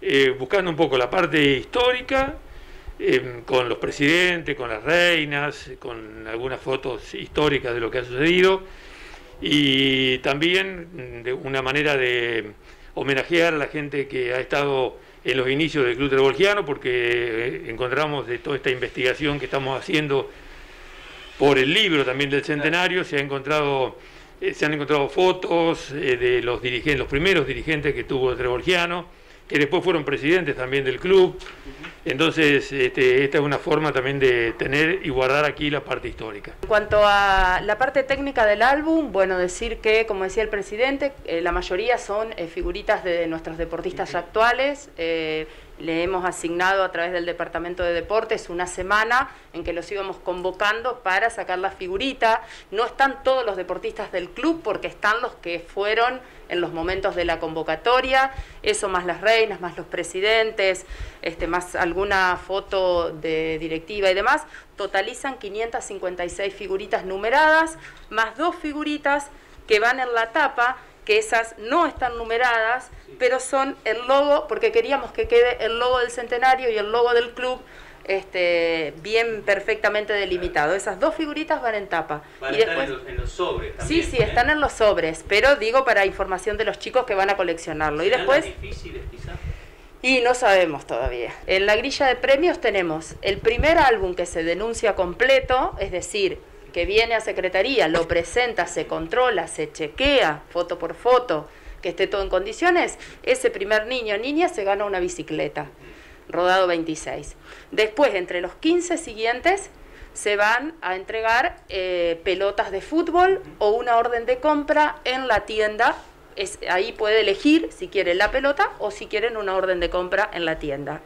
eh, buscando un poco la parte histórica, eh, con los presidentes, con las reinas, con algunas fotos históricas de lo que ha sucedido, y también mm, de una manera de homenajear a la gente que ha estado en los inicios del Club Trevolgiano, porque eh, encontramos de toda esta investigación que estamos haciendo por el libro también del centenario, se ha encontrado eh, se han encontrado fotos eh, de los dirigentes, los primeros dirigentes que tuvo Trevolgiano, que después fueron presidentes también del club. Entonces, este, esta es una forma también de tener y guardar aquí la parte histórica. En cuanto a la parte técnica del álbum, bueno, decir que, como decía el presidente, eh, la mayoría son eh, figuritas de nuestros deportistas actuales. Eh, le hemos asignado a través del Departamento de Deportes una semana en que los íbamos convocando para sacar la figurita. No están todos los deportistas del club porque están los que fueron en los momentos de la convocatoria, eso más las reinas, más los presidentes, este, más alguna foto de directiva y demás, totalizan 556 figuritas numeradas, más dos figuritas que van en la tapa que esas no están numeradas, pero son el logo, porque queríamos que quede el logo del centenario y el logo del club este, bien perfectamente delimitado. Esas dos figuritas van en tapa. Van a y estar después, en los, en los sobres sí, también. sí, ¿eh? están en los sobres, pero digo para información de los chicos que van a coleccionarlo. Y ¿Serán después... las difíciles, quizás? Y no sabemos todavía. En la grilla de premios tenemos el primer álbum que se denuncia completo, es decir, que viene a Secretaría, lo presenta, se controla, se chequea foto por foto, que esté todo en condiciones. Ese primer niño o niña se gana una bicicleta, rodado 26. Después, entre los 15 siguientes, se van a entregar eh, pelotas de fútbol o una orden de compra en la tienda es, ahí puede elegir si quiere la pelota o si quieren una orden de compra en la tienda.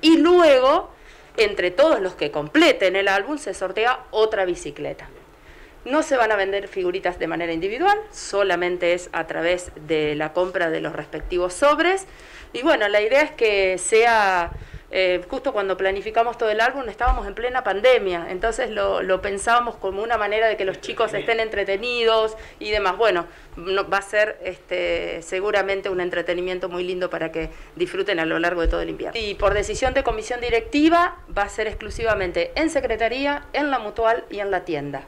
Y luego, entre todos los que completen el álbum, se sortea otra bicicleta. No se van a vender figuritas de manera individual, solamente es a través de la compra de los respectivos sobres. Y bueno, la idea es que sea, eh, justo cuando planificamos todo el álbum, estábamos en plena pandemia, entonces lo, lo pensábamos como una manera de que los chicos estén entretenidos y demás. Bueno, no- va a ser este, seguramente un entretenimiento muy lindo para que disfruten a lo largo de todo el invierno. Y por decisión de comisión directiva va a ser exclusivamente en secretaría, en la mutual y en la tienda.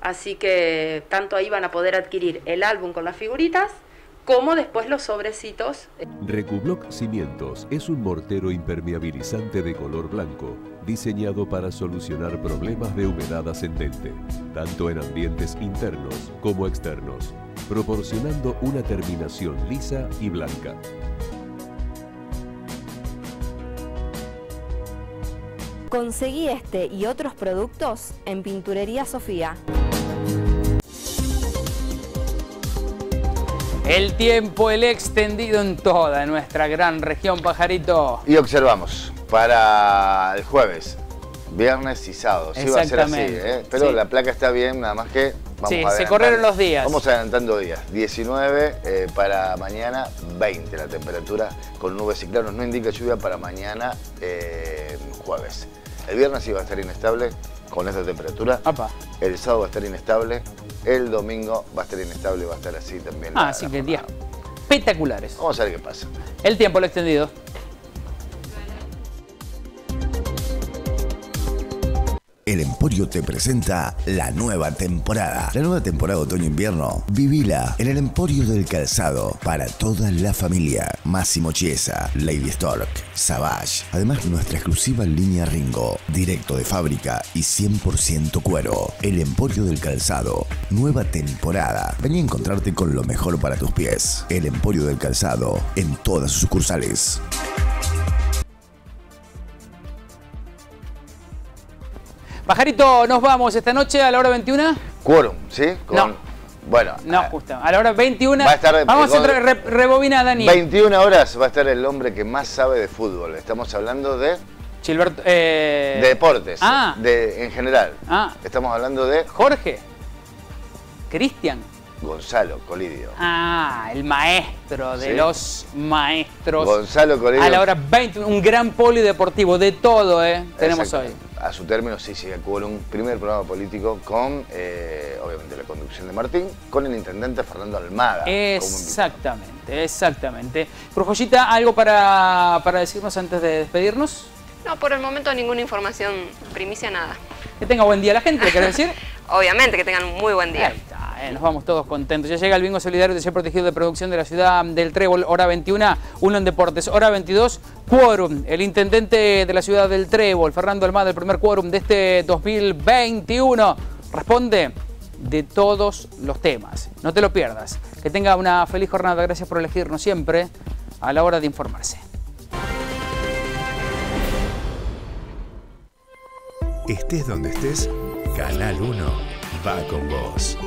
Así que tanto ahí van a poder adquirir el álbum con las figuritas como después los sobrecitos Recubloc Cimientos es un mortero impermeabilizante de color blanco diseñado para solucionar problemas de humedad ascendente, tanto en ambientes internos como externos, proporcionando una terminación lisa y blanca. Conseguí este y otros productos en Pinturería Sofía. El tiempo, el extendido en toda nuestra gran región, pajarito. Y observamos para el jueves, viernes y sábado. Sí va a ser así, ¿eh? pero sí. la placa está bien, nada más que vamos Sí, se corrieron los días. Vamos adelantando días. 19 eh, para mañana, 20 la temperatura con nubes y claros. No indica lluvia para mañana, eh, jueves. El viernes sí va a estar inestable con esta temperatura. El sábado va a estar inestable. El domingo va a estar inestable y va a estar así también. Ah, la- así la que días espectaculares. Vamos a ver qué pasa. El tiempo, el extendido. El Emporio te presenta la nueva temporada. La nueva temporada otoño-invierno. Vivila en el Emporio del Calzado para toda la familia. Máximo Chiesa, Lady Stork, Savage. Además, nuestra exclusiva línea Ringo. Directo de fábrica y 100% cuero. El Emporio del Calzado. Nueva temporada. Vení a encontrarte con lo mejor para tus pies. El Emporio del Calzado en todas sus sucursales. Pajarito, nos vamos esta noche a la hora 21. Quórum, ¿sí? Con- No. Bueno, No, justo. A la hora 21. Va a estar- vamos a con- re- re- rebobinar, Dani. 21 horas va a estar el hombre que más sabe de fútbol. Estamos hablando de, Gilberto. eh, de deportes, Ah. de, en general. Ah. Estamos hablando de Jorge. Cristian. Gonzalo Colidio. Ah, el maestro de Sí. los maestros. Gonzalo Colidio. A la hora 20, un gran polideportivo, de todo, ¿eh? Tenemos hoy. A su término, sí, sí, Quórum, primer programa político con, eh, obviamente, la conducción de Martín, con el intendente Fernando Almada. Exactamente, exactamente. Brujollita, ¿algo para, para decirnos antes de despedirnos? No, por el momento ninguna información primicia, nada. Que tenga buen día la gente, ¿querés decir? Obviamente que tengan un muy buen día. Ahí está, eh, nos vamos todos contentos. Ya llega el bingo solidario de ser protegido de producción de la ciudad del Trébol, hora 21, uno en deportes, hora 22, quórum. El intendente de la ciudad del Trébol, Fernando Almada, el primer quórum de este 2021, responde de todos los temas. No te lo pierdas. Que tenga una feliz jornada. Gracias por elegirnos siempre a la hora de informarse. Estés donde estés, Canal 1 va con vos.